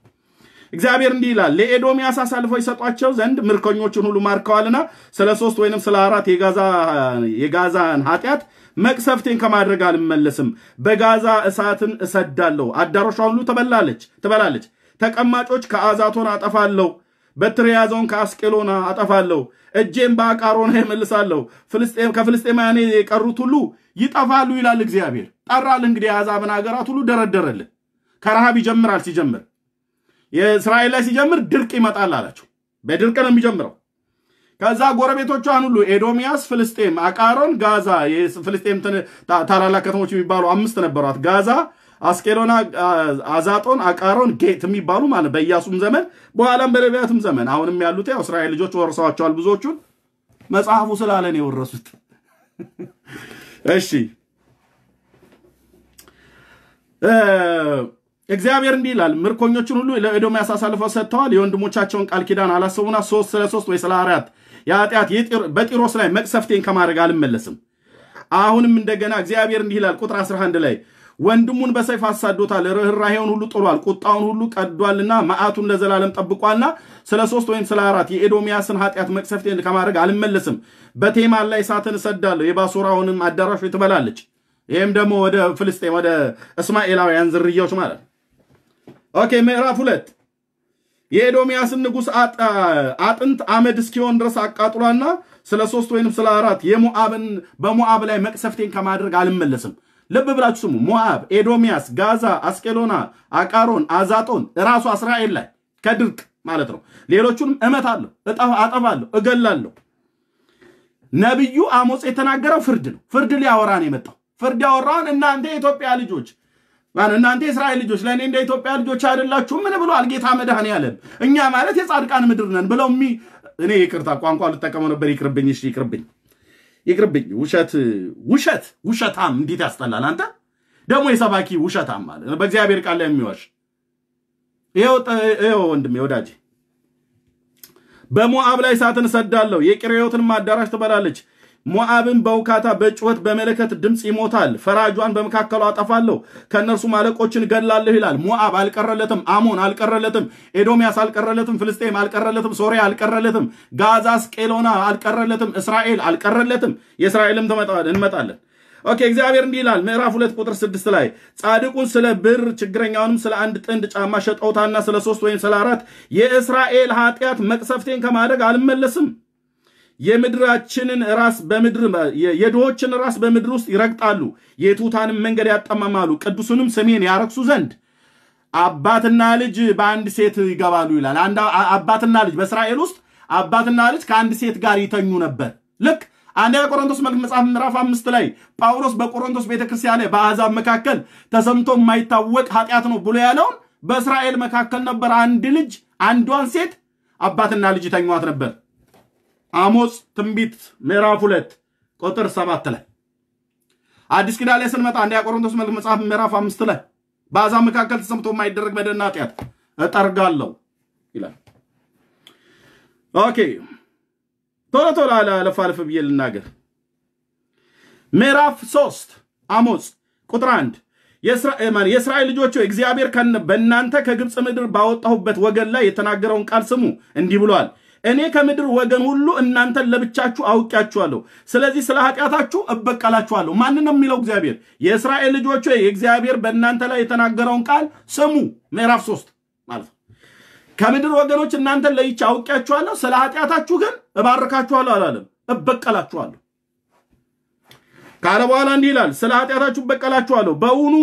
እግዚአብሔር እንዲህ ይላል፣ ለኤዶምያስ አሳልፈው ይሰጧቸው ዘንድ ምርኮኞቹን ሁሉ ማርከዋልና ስለ ሶስት ወይንም ስለ አራት የጋዛን ኃጢአት መቅሰፍቴን ከማድረግ አልመለስም። በጋዛ እሳትን እሰዳለሁ፣ አዳራሿ ሁሉ ትበላለች ትበላለች። ተቀማጮች ከአዛጦን አጠፋለሁ፣ በትር የያዘውን ከአስቄሎና አጠፋለሁ። እጄም በአቃሮና እመልሳለሁ። ከፍልስጤማውያን የቀሩት ሁሉ ይጠፋሉ ይላል እግዚአብሔር። ጠራል እንግዲህ የአሕዛብን ሀገራት ሁሉ ደረደረልን። ከረሃብ ይጀምራል። ሲጀምር የእስራኤል ላይ ሲጀምር ድርቅ ይመጣል አላቸው። በድርቅ ነው የሚጀምረው። ከዛ ጎረቤቶቿን ሁሉ ኤዶሚያስ፣ ፍልስጤም፣ አቃሮን፣ ጋዛ ፍልስጤም ታላላቅ ከተሞች የሚባሉ አምስት ነበሯት። ጋዛ፣ አስቄሎና፣ አዛጦን፣ አቃሮን፣ ጌት የሚባሉ ማለት በኢያሱም ዘመን በኋላም በነቢያትም ዘመን አሁንም ያሉት ያው እስራኤል ልጆች ወርሰዋቸዋል። ብዙዎቹን መጽሐፉ ስላለን የወረሱት። [laughs] እሺ እግዚአብሔር እንዲህ ይላል፣ ምርኮኞችን ሁሉ ለኤዶምያስ አሳልፈው ሰጥተዋል። የወንድሞቻቸውን ቃል ኪዳን አላሰቡና ሶስት ስለ ሶስት ወይ ስለ አራት የኃጢአት በጢሮስ ላይ መቅሰፍቴን ከማድረግ አልመለስም። አሁንም እንደገና እግዚአብሔር እንዲህ ይላል ቁጥር 11 ላይ ወንድሙን በሰይፍ አሳድዶታል፣ ርኅራሄውን ሁሉ ጥሏል፣ ቁጣውን ሁሉ ቀድዷልና መዓቱን ለዘላለም ጠብቋልና ስለ ሶስት ወይም ስለ አራት የኤዶምያስን ኃጢአት መቅሰፍቴን ከማድረግ አልመለስም። በቴማን ላይ እሳትን እሰዳለሁ፣ የባሶራውንም አዳራሾች ትበላለች። ይህም ደግሞ ወደ ፍልስጤም ወደ እስማኤላውያን ዝርያዎች ማለት okay ምዕራፍ ሁለት የኤዶምያስን ንጉሥ አጥንት አመድ እስኪሆን ድረስ አቃጥሏልና ስለ ሶስት ወይንም ስለ አራት የሞአብን በሞአብ ላይ መቅሰፍቴን ከማድረግ አልመለስም። ልብ ብላችሁ ስሙ። ሞአብ፣ ኤዶምያስ፣ ጋዛ፣ አስቄሎና፣ አቃሮን፣ አዛጦን ራሱ እስራኤል ላይ ከድርቅ ማለት ነው። ሌሎቹንም እመታለሁ፣ አጠፋለሁ፣ እገላለሁ። ነቢዩ አሞጽ የተናገረው ፍርድ ነው። ፍርድ ሊያወራ የመጣው። ፍርድ ያወራውን እናንተ የኢትዮጵያ ልጆች እናንተ የእስራኤል ልጆች ለእኔ እንደ ኢትዮጵያ ልጆች አይደላችሁም? ምን ብሏል ጌታ መድኃኔዓለም? እኛ ማለት የጻድቃን ምድር ነን ብለው ሚ እኔ ይቅርታ ቋንቋ ልጠቀመው ነበር። ይቅርብኝ፣ እሺ ይቅርብኝ፣ ይቅርብኝ። ውሸት ውሸት ውሸታም እንዴት ያስጠላል! አንተ ደግሞ የሰባኪ ውሸታም ማለት በእግዚአብሔር ቃል ላይ የሚዋሽ ይኸው ወንድሜ ወዳጄ፣ በሞዓብ ላይ እሳትን እሰዳለሁ፣ የቂርዮትንም አዳራሽ ትበላለች። ሞዓብን በውካታ በጩኸት በመለከት ድምፅ ይሞታል። ፈራጇን በመካከሉ አጠፋለሁ፣ ከእነርሱም አለቆችን እገላለሁ ይላል። ሞዓብ አልቀረለትም፣ አሞን አልቀረለትም፣ ኤዶምያስ አልቀረለትም፣ ፍልስጤም አልቀረለትም፣ ሶሪያ አልቀረለትም፣ ጋዛ አስቀሎና አልቀረለትም፣ እስራኤል አልቀረለትም። የእስራኤልም እንመጣለን። okay እግዚአብሔር እንዲህ ይላል ምዕራፍ ሁለት ቁጥር ስድስት ላይ ጻድቁን ስለ ብር ችግረኛውንም ስለ አንድ ጥንድ ጫማ ሸጠውታልና ስለ ሶስት ወይም ስለ አራት የእስራኤል ኃጢአት መቅሰፍቴን ከማድረግ አልመለስም። የድሆችን ራስ በምድር የድሆችን ራስ በምድር ውስጥ ይረግጣሉ፣ የትሑታንም መንገድ ያጠማማሉ፣ ቅዱሱንም ስሜን ያረክሱ ዘንድ አባትና ልጅ በአንድ ሴት ይገባሉ ይላል። አባትና ልጅ በእስራኤል ውስጥ አባትና ልጅ ከአንድ ሴት ጋር ይተኙ ነበር። ልክ አንደኛ ቆሮንቶስ መጽሐፍ ምዕራፍ አምስት ላይ ጳውሎስ በቆሮንቶስ ቤተክርስቲያን ላይ በአሕዛብ መካከል ተሰምቶ የማይታወቅ ኃጢአት ነው ብሎ ያለውን በእስራኤል መካከል ነበር። አንድ ልጅ አንዷን ሴት አባትና ልጅ ተኟት ነበር። አሞጽ ትንቢት ምዕራፍ ሁለት ቁጥር ሰባት ላይ አዲስ ኪዳን ላይ ስንመጣ አንደኛ ቆሮንቶስ መልእክት መጽሐፍ ምዕራፍ አምስት ላይ በአሕዛብ መካከል ተሰምቶ የማይደረግ በደልና ኃጢአት እጠርጋለሁ ይላል። okay ቶሎ ቶሎ አለፍ አለፍ ብዬ ልናገር። ምዕራፍ ሶስት አሞጽ ቁጥር አንድ የእስራኤል ልጆች እግዚአብሔር በእናንተ ከግብፅ ምድር ባወጣሁት ወገን ላይ የተናገረውን ቃል ስሙ። እንዲህ ብሏል፣ እኔ ከምድር ወገን ሁሉ እናንተን ለብቻችሁ አውቂያችኋለሁ። ስለዚህ ስለ ኃጢአታችሁ እበቀላችኋለሁ። ማንን ነው የሚለው? እግዚአብሔር። የእስራኤል ልጆች ሆይ እግዚአብሔር በእናንተ ላይ የተናገረውን ቃል ስሙ። ምዕራፍ ሶስት ማለት ነው። ከምድር ወገኖች እናንተን ለይቼ አውቂያችኋለሁ፣ ስለ ኃጢአታችሁ ግን እባርካችኋለሁ አላለም፣ እበቀላችኋለሁ ካለ በኋላ እንዲህ ይላል፣ ስለ ኃጢአታችሁ እበቀላችኋለሁ። በውኑ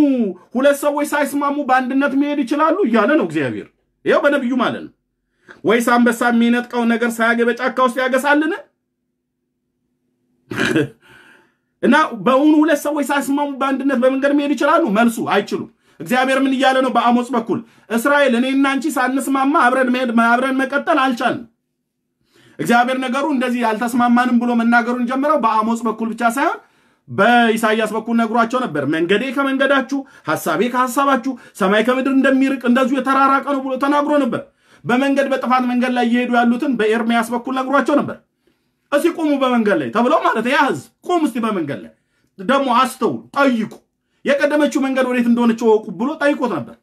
ሁለት ሰዎች ሳይስማሙ በአንድነት መሄድ ይችላሉ? እያለ ነው እግዚአብሔር። ይኸው በነቢዩ ማለት ነው። ወይስ አንበሳ የሚነጥቀውን ነገር ሳያገኝ በጫካ ውስጥ ያገሳልን? እና በውኑ ሁለት ሰዎች ሳይስማሙ በአንድነት በመንገድ መሄድ ይችላሉ? መልሱ አይችሉም። እግዚአብሔር ምን እያለ ነው? በአሞጽ በኩል እስራኤል እኔና አንቺ ሳንስማማ አብረን መሄድ አብረን መቀጠል አልቻልም። እግዚአብሔር ነገሩ እንደዚህ አልተስማማንም ብሎ መናገሩን ጀምረው በአሞጽ በኩል ብቻ ሳይሆን በኢሳይያስ በኩል ነግሯቸው ነበር። መንገዴ ከመንገዳችሁ፣ ሐሳቤ ከሐሳባችሁ፣ ሰማይ ከምድር እንደሚርቅ እንደዚሁ የተራራቀ ነው ብሎ ተናግሮ ነበር። በመንገድ በጥፋት መንገድ ላይ እየሄዱ ያሉትን በኤርሚያስ በኩል ነግሯቸው ነበር። እስቲ ቁሙ በመንገድ ላይ ተብለው ማለት ያ ህዝብ ቁም እስቲ በመንገድ ላይ ደግሞ አስተውሉ፣ ጠይቁ፣ የቀደመችው መንገድ ወዴት እንደሆነች ወቁ ብሎ ጠይቆት ነበር።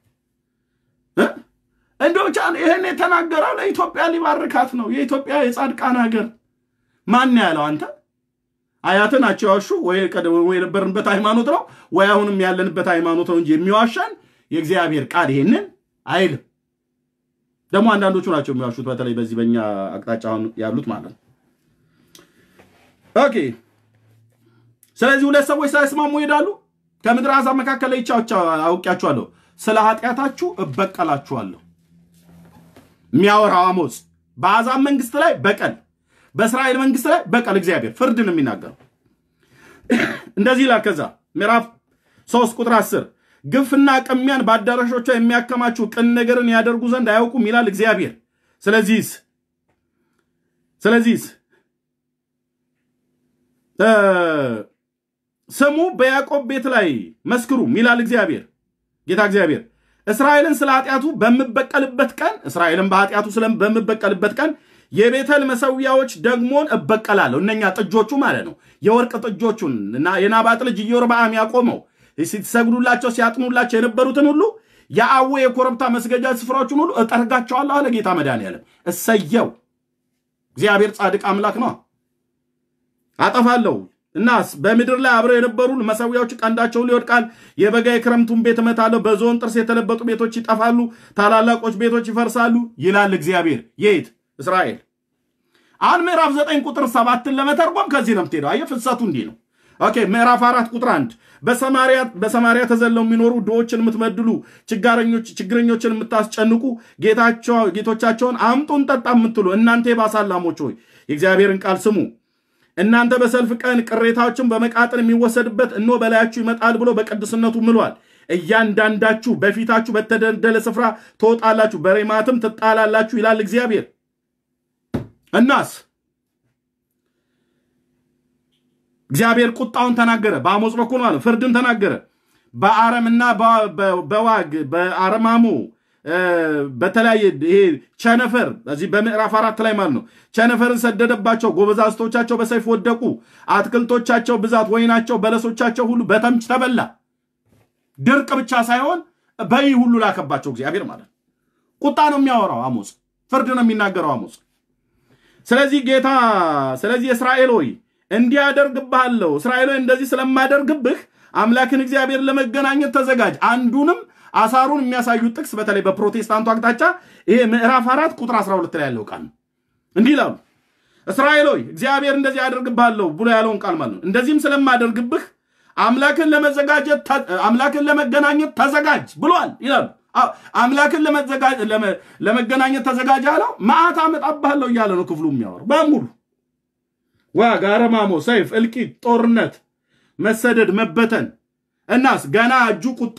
እንደ ብቻ ይህን የተናገረው ለኢትዮጵያ ሊባርካት ነው። የኢትዮጵያ የጻድቃን ሀገር ማን ያለው አንተ አያቶች ናቸው የዋሹ ወይ የነበርንበት ሃይማኖት ነው ወይ አሁንም ያለንበት ሃይማኖት ነው እንጂ የሚዋሻን የእግዚአብሔር ቃል ይሄንን አይልም። ደግሞ አንዳንዶቹ ናቸው የሚዋሹት፣ በተለይ በዚህ በእኛ አቅጣጫ ያሉት ማለት ነው። Okay። ስለዚህ ሁለት ሰዎች ሳይስማሙ ይሄዳሉ። ከምድር አሕዛብ መካከል ላይ አውቂያችኋለሁ፣ ስለ ኃጢአታችሁ እበቀላችኋለሁ። የሚያወራው አሞጽ በአሕዛብ መንግስት ላይ በቀል በእስራኤል መንግስት ላይ በቀል እግዚአብሔር ፍርድን የሚናገረው [clears throat] እንደዚህ ይላል። ከዛ ምዕራፍ ሶስት ቁጥር አስር ግፍና ቅሚያን በአዳራሾቿ የሚያከማቹ ቅን ነገርን ያደርጉ ዘንድ አያውቁም ይላል እግዚአብሔር። ስለዚህስ ስለዚህስ ስሙ በያዕቆብ ቤት ላይ መስክሩም ይላል እግዚአብሔር ጌታ እግዚአብሔር እስራኤልን ስለ ኃጢአቱ በምበቀልበት ቀን እስራኤልን በኃጢአቱ በምበቀልበት ቀን የቤተል መሰዊያዎች ደግሞን እበቀላለሁ። እነኛ ጥጆቹ ማለት ነው። የወርቅ ጥጆቹን እና የናባጥ ልጅ ኢዮርብዓም ያቆመው ሲሰግዱላቸው ሲያጥኑላቸው የነበሩትን ሁሉ የአዌ የኮረብታ መስገጃ ስፍራዎችን ሁሉ እጠርጋቸዋለሁ አለ ጌታ መድኃኒዓለም። እሰየው! እግዚአብሔር ጻድቅ አምላክ ነው። አጠፋለሁ እናስ በምድር ላይ አብረው የነበሩ መሰዊያዎች ቀንዳቸውን ይወድቃል። የበጋ የክረምቱን ቤት እመታለሁ። በዝሆን ጥርስ የተለበጡ ቤቶች ይጠፋሉ፣ ታላላቆች ቤቶች ይፈርሳሉ ይላል እግዚአብሔር። የት እስራኤል። አሁን ምዕራፍ ዘጠኝ ቁጥር ሰባትን ለመተርጎም ከዚህ ነው የምትሄደው። አየህ ፍሰቱ እንዲህ ነው። okay ምዕራፍ አራት ቁጥር አንድ በሰማሪያ ተዘለው የሚኖሩ ድሆችን የምትበድሉ ችግረኞችን የምታስጨንቁ ጌቶቻቸውን አምጡ እንጠጣ የምትሉ እናንተ የባሳን ላሞች ሆይ የእግዚአብሔርን ቃል ስሙ። እናንተ በሰልፍ ቀን ቅሬታዎችን በመቃጥን የሚወሰድበት እኖ በላያችሁ ይመጣል ብሎ በቅዱስነቱ ምሏል። እያንዳንዳችሁ በፊታችሁ በተደለደለ ስፍራ ትወጣላችሁ፣ በሬማትም ትጣላላችሁ ይላል እግዚአብሔር። እናስ እግዚአብሔር ቁጣውን ተናገረ። በአሞጽ በኩል ማለት ፍርድን ተናገረ። በአረምና በዋግ በአረማሞ በተለያየ ይሄ ቸነፈር እዚህ በምዕራፍ አራት ላይ ማለት ነው። ቸነፈርን ሰደደባቸው፣ ጎበዛዝቶቻቸው በሰይፍ ወደቁ፣ አትክልቶቻቸው ብዛት፣ ወይናቸው፣ በለሶቻቸው ሁሉ በተምች ተበላ። ድርቅ ብቻ ሳይሆን በይ ሁሉ ላከባቸው እግዚአብሔር ማለት ነው። ቁጣ ነው የሚያወራው አሞጽ፣ ፍርድ ነው የሚናገረው አሞጽ። ስለዚህ ጌታ ስለዚህ እስራኤል ሆይ እስራኤል ሆይ እንደዚህ ስለማደርግብህ አምላክን እግዚአብሔር ለመገናኘት ተዘጋጅ። አንዱንም አሳሩን የሚያሳዩት ጥቅስ በተለይ በፕሮቴስታንቱ አቅጣጫ ይሄ ምዕራፍ አራት ቁጥር 12 ላይ ያለው ቃል እንዲህ ይላሉ እስራኤል እግዚአብሔር እንደዚህ አደርግብሃለሁ ብሎ ያለውን ቃል ማለት ነው። እንደዚህም ስለማደርግብህ አምላክን ለመዘጋጀት አምላክን ለመገናኘት ተዘጋጅ ብሏል ይላሉ። አምላክን ለመገናኘት ተዘጋጅ አለው። መዓት አመጣብሃለሁ እያለ ነው ክፍሉ የሚያወራው በሙሉ ዋ ጋረማሞ፣ ሰይፍ፣ እልቂት፣ ጦርነት፣ መሰደድ፣ መበተን እናስ ገና እጁ ቁጣ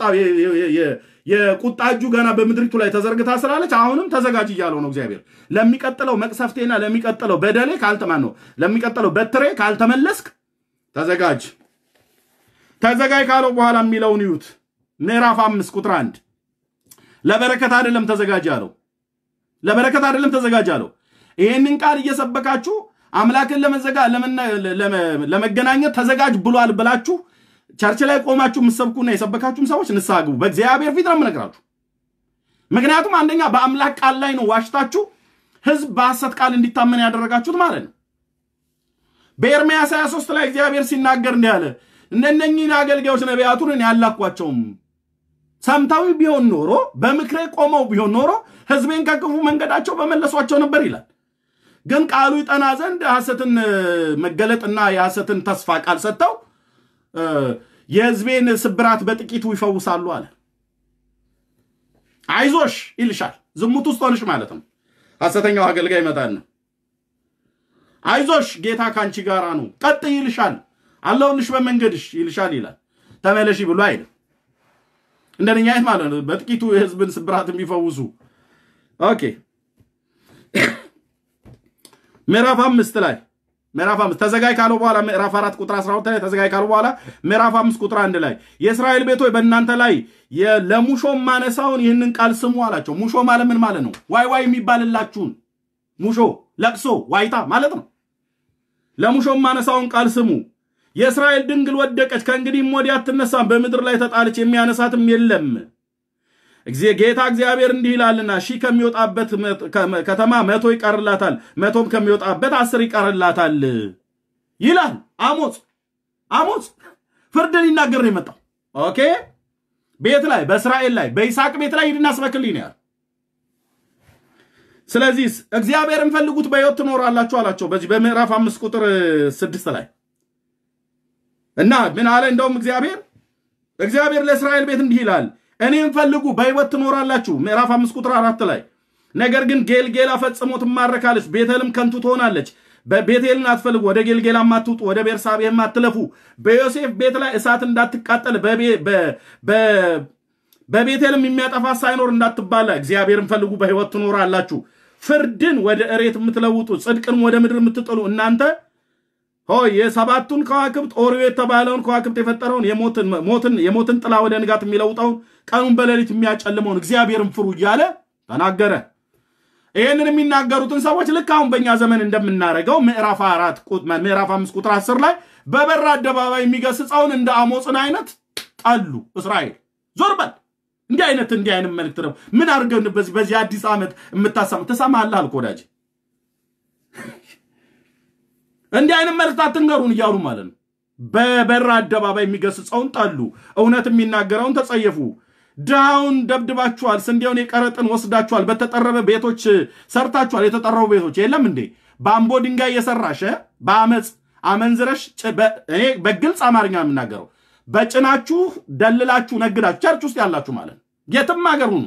የቁጣ እጁ ገና በምድሪቱ ላይ ተዘርግታ ስላለች አሁንም ተዘጋጅ እያለው ነው እግዚአብሔር። ለሚቀጥለው መቅሰፍቴና ለሚቀጥለው በደሌ ካልተማን ነው ለሚቀጥለው በትሬ ካልተመለስክ ተዘጋጅ ተዘጋጅ ካለው በኋላ የሚለውን ይዩት። ምዕራፍ አምስት ቁጥር አንድ ለበረከት አይደለም ተዘጋጅ አለው። ለበረከት አይደለም ተዘጋጅ አለው። ይህንን ቃል እየሰበካችሁ አምላክን ለመገናኘት ተዘጋጅ ብሏል ብላችሁ church ላይ ቆማችሁ የምትሰብኩና የሰበካችሁም ሰዎች ንስሐ ግቡ። በእግዚአብሔር ፊት ነው የምነግራችሁ። ምክንያቱም አንደኛ በአምላክ ቃል ላይ ነው ዋሽታችሁ ህዝብ በሐሰት ቃል እንዲታመን ያደረጋችሁት ማለት ነው። በኤርምያስ 23 ላይ እግዚአብሔር ሲናገር እንዲህ አለ፣ እነነኝህን አገልጋዮች ነቢያቱን እኔ አላኳቸውም። ሰምተው ቢሆን ኖሮ በምክሬ ቆመው ቢሆን ኖሮ ህዝቤን ከክፉ መንገዳቸው በመለሷቸው ነበር ይላል። ግን ቃሉ ይጠና ዘንድ ሐሰትን መገለጥና የሐሰትን ተስፋ ቃል ሰጥተው የህዝቤን ስብራት በጥቂቱ ይፈውሳሉ አለ። አይዞሽ ይልሻል። ዝሙት ውስጥ ሆንሽ ማለት ነው። ሐሰተኛው አገልጋይ ይመጣል። አይዞሽ ጌታ ከአንቺ ጋር ነው፣ ቀጥ ይልሻል፣ አለሁልሽ በመንገድሽ ይልሻል ይላል። ተመለሺ ብሎ አይልም። እንደነኛ አይነት ማለት ነው። በጥቂቱ የህዝብን ስብራት የሚፈውሱ okay። ምዕራፍ አምስት ላይ ምዕራፍ አምስት ተዘጋጅ ካለው በኋላ ምዕራፍ አራት ቁጥር 12 ላይ ተዘጋጅ ካለው በኋላ ምዕራፍ አምስት ቁጥር አንድ ላይ የእስራኤል ቤቶች በእናንተ ላይ ለሙሾ ማነሳውን ይህንን ቃል ስሙ አላቸው። ሙሾ ማለት ምን ማለት ነው? ዋይ ዋይ የሚባልላችሁን ሙሾ፣ ለቅሶ፣ ዋይታ ማለት ነው። ለሙሾ ማነሳውን ቃል ስሙ። የእስራኤል ድንግል ወደቀች፣ ከእንግዲህም ወዲህ አትነሳም፣ በምድር ላይ ተጣለች፣ የሚያነሳትም የለም። ጌታ እግዚአብሔር እንዲህ ይላልና ሺህ ከሚወጣበት ከተማ መቶ ይቀርላታል፣ መቶም ከሚወጣበት አስር ይቀርላታል ይላል አሞጽ። አሞጽ ፍርድን ሊናገር ነው የመጣው። okay ቤት ላይ በእስራኤል ላይ በይስሐቅ ቤት ላይ ሂድና ስበክልኝ ያለው። ስለዚህ እግዚአብሔርን ፈልጉት በሕይወት ትኖራላችሁ አላቸው። በዚህ በምዕራፍ አምስት ቁጥር ስድስት ላይ እና ምን አለ? እንደውም እግዚአብሔር እግዚአብሔር ለእስራኤል ቤት እንዲህ ይላል እኔም ፈልጉ በሕይወት ትኖራላችሁ። ምዕራፍ አምስት ቁጥር አራት ላይ ነገር ግን ጌልጌላ ፈጽሞ ትማረካለች፣ ቤተልም ከንቱ ትሆናለች። በቤቴልን አትፈልጉ፣ ወደ ጌልጌላም አትውጡ፣ ወደ ቤርሳቤህም አትለፉ። በዮሴፍ ቤት ላይ እሳት እንዳትቃጠል፣ በቤቴልም የሚያጠፋ ሳይኖር እንዳትባላ እግዚአብሔርን ፈልጉ በሕይወት ትኖራላችሁ። ፍርድን ወደ እሬት የምትለውጡ ጽድቅን ወደ ምድር የምትጥሉ እናንተ ሆይ የሰባቱን ከዋክብት ኦሪዮ የተባለውን ከዋክብት የፈጠረውን ሞትን የሞትን ጥላ ወደ ንጋት የሚለውጠውን ቀኑን በሌሊት የሚያጨልመውን እግዚአብሔርን ፍሩ እያለ ተናገረ። ይህንን የሚናገሩትን ሰዎች ልክ አሁን በእኛ ዘመን እንደምናደርገው ምዕራፍ አራት ምዕራፍ አምስት ቁጥር አስር ላይ በበር አደባባይ የሚገስጸውን እንደ አሞፅን አይነት ጠሉ። እስራኤል ዞር በል እንዲህ አይነት እንዲህ አይነት መልእክት ነው ምን አድርገን በዚህ በዚህ አዲስ ዓመት የምታሰማ ትሰማለህ አልክ ወዳጅ እንዲህ አይነት መልእክት አትንገሩን እያሉ ማለት ነው። በበር አደባባይ የሚገስጸውን ጠሉ፣ እውነት የሚናገረውን ተጸየፉ። ድሃውን ደብድባችኋል፣ ስንዴውን የቀረጥን ወስዳችኋል፣ በተጠረበ ቤቶች ሰርታችኋል። የተጠረቡ ቤቶች የለም እንዴ? በአምቦ ድንጋይ የሰራሽ በአመፅ አመንዝረሽ፣ እኔ በግልጽ አማርኛ የምናገረው በጭናችሁ ደልላችሁ ነግዳችሁ፣ church ውስጥ ያላችሁ ማለት የትም ሀገር ሁኑ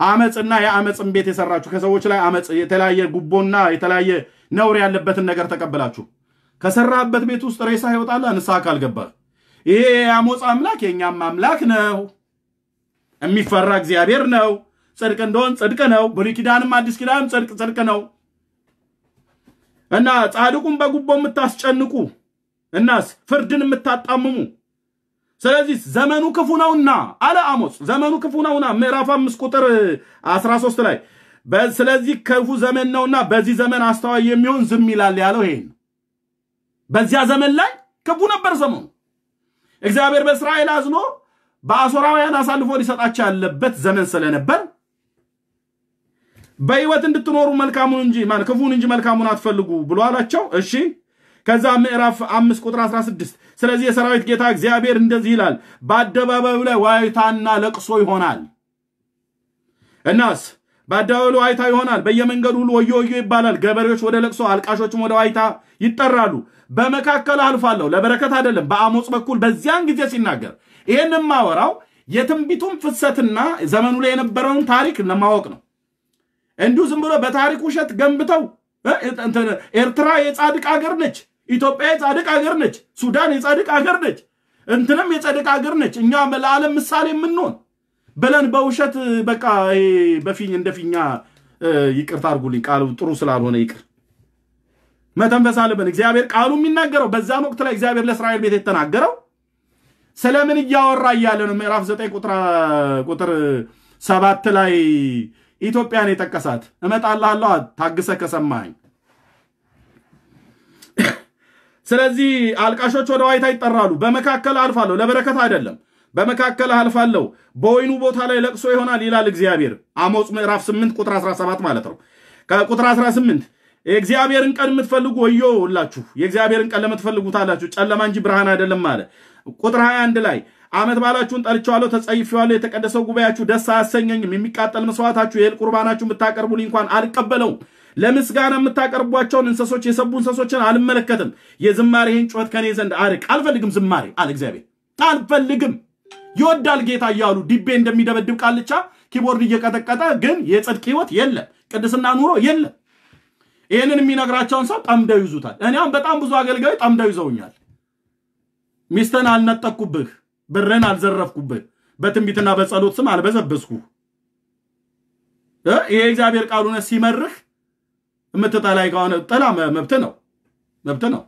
አመፅና የአመፅን ቤት የሰራችሁ ከሰዎች ላይ አመፅ የተለያየ ጉቦና የተለያየ ነውር ያለበትን ነገር ተቀብላችሁ ከሰራበት ቤት ውስጥ ሬሳ ይወጣል። ንስሐ ካልገባ ይሄ የአሞፅ አምላክ የእኛም አምላክ ነው። የሚፈራ እግዚአብሔር ነው። ጽድቅ እንደሆን ጽድቅ ነው። ብሉይ ኪዳንም አዲስ ኪዳንም ጽድቅ ጽድቅ ነው እና ጻድቁን በጉቦ የምታስጨንቁ እናስ ፍርድን የምታጣምሙ ስለዚህ ዘመኑ ክፉ ነውና አለ አሞጽ። ዘመኑ ክፉ ነውና ምዕራፍ አምስት ቁጥር 13 ላይ ስለዚህ ክፉ ዘመን ነውና በዚህ ዘመን አስተዋይ የሚሆን ዝም ይላል ያለው ይሄን። በዚያ ዘመን ላይ ክፉ ነበር ዘመኑ። እግዚአብሔር በእስራኤል አዝኖ በአሦራውያን አሳልፎ ሊሰጣቸው ያለበት ዘመን ስለነበር በሕይወት እንድትኖሩ መልካሙን እንጂ ክፉን እንጂ መልካሙን አትፈልጉ ብሎ አላቸው። እሺ ከዛ ምዕራፍ አምስት ቁጥር 16 ስለዚህ የሰራዊት ጌታ እግዚአብሔር እንደዚህ ይላል፣ በአደባባዩ ላይ ዋይታና ለቅሶ ይሆናል። እናስ በአደባባዩ ዋይታ ይሆናል፣ በየመንገዱ ሁሉ ወዮ ወዮ ይባላል። ገበሬዎች ወደ ለቅሶ፣ አልቃሾችም ወደ ዋይታ ይጠራሉ። በመካከል አልፋለሁ፣ ለበረከት አይደለም። በአሞጽ በኩል በዚያን ጊዜ ሲናገር ይህን የማወራው የትንቢቱን ፍሰትና ዘመኑ ላይ የነበረውን ታሪክ ለማወቅ ነው። እንዲሁ ዝም ብሎ በታሪክ ውሸት ገንብተው ኤርትራ የጻድቅ ሀገር ነች። ኢትዮጵያ የጻድቅ ሀገር ነች። ሱዳን የጻድቅ ሀገር ነች። እንትንም የጻድቅ ሀገር ነች። እኛ ለዓለም ምሳሌ የምንሆን ብለን በውሸት በቃ በፊኝ እንደ ፊኛ ይቅርታ አድርጉልኝ፣ ቃሉ ጥሩ ስላልሆነ ይቅር መተንፈስ አለብን። እግዚአብሔር ቃሉ የሚናገረው በዛን ወቅት ላይ እግዚአብሔር ለእስራኤል ቤት የተናገረው ስለምን እያወራ እያለ ነው። ምዕራፍ ዘጠኝ ቁጥር ሰባት ላይ ኢትዮጵያን የጠቀሳት እመጣልሃለሁ ታግሰ ከሰማኝ። ስለዚህ አልቃሾች ወደ ዋይታ ይጠራሉ። በመካከል አልፋለሁ፣ ለበረከት አይደለም። በመካከል አልፋለሁ፣ በወይኑ ቦታ ላይ ለቅሶ ይሆናል ይላል እግዚአብሔር። አሞጽ ምዕራፍ 8 ቁጥር 17 ማለት ነው። ከቁጥር 18 የእግዚአብሔርን ቀን የምትፈልጉ ወዮ ሁላችሁ፣ የእግዚአብሔርን ቀን ለምትፈልጉት አላችሁ፣ ጨለማ እንጂ ብርሃን አይደለም አለ። ቁጥር 21 ላይ ዓመት በዓላችሁን ጠልቼዋለሁ፣ ተጸይፌዋለሁ። የተቀደሰው ጉባኤያችሁ ደስ አያሰኘኝም። የሚቃጠል መስዋዕታችሁ የእህል ቁርባናችሁን ብታቀርቡልኝ እንኳን አልቀበለውም። ለምስጋና የምታቀርቧቸውን እንሰሶች የሰቡ እንሰሶችን አልመለከትም። የዝማሬህን ጩኸት ከኔ ዘንድ አርቅ። አልፈልግም ዝማሬ አለ እግዚአብሔር። አልፈልግም ይወዳል ጌታ እያሉ ዲቤ እንደሚደበድብ ቃልቻ keyboard እየቀጠቀጠ ግን የጽድቅ ህይወት የለም፣ ቅድስና ኑሮ የለም። ይህንን የሚነግራቸውን ሰው ጠምደው ይዙታል። እኔም በጣም ብዙ አገልጋዮች ጠምደው ይዘውኛል። ሚስትን አልነጠቅኩብህ፣ ብርን አልዘረፍኩብህ፣ በትንቢትና በጸሎት ስም አልበዘበዝኩህ። ይሄ እግዚአብሔር ቃል እውነት ሲመርህ የምትጠላይ ከሆነ ጥላ መብት ነው፣ መብት ነው።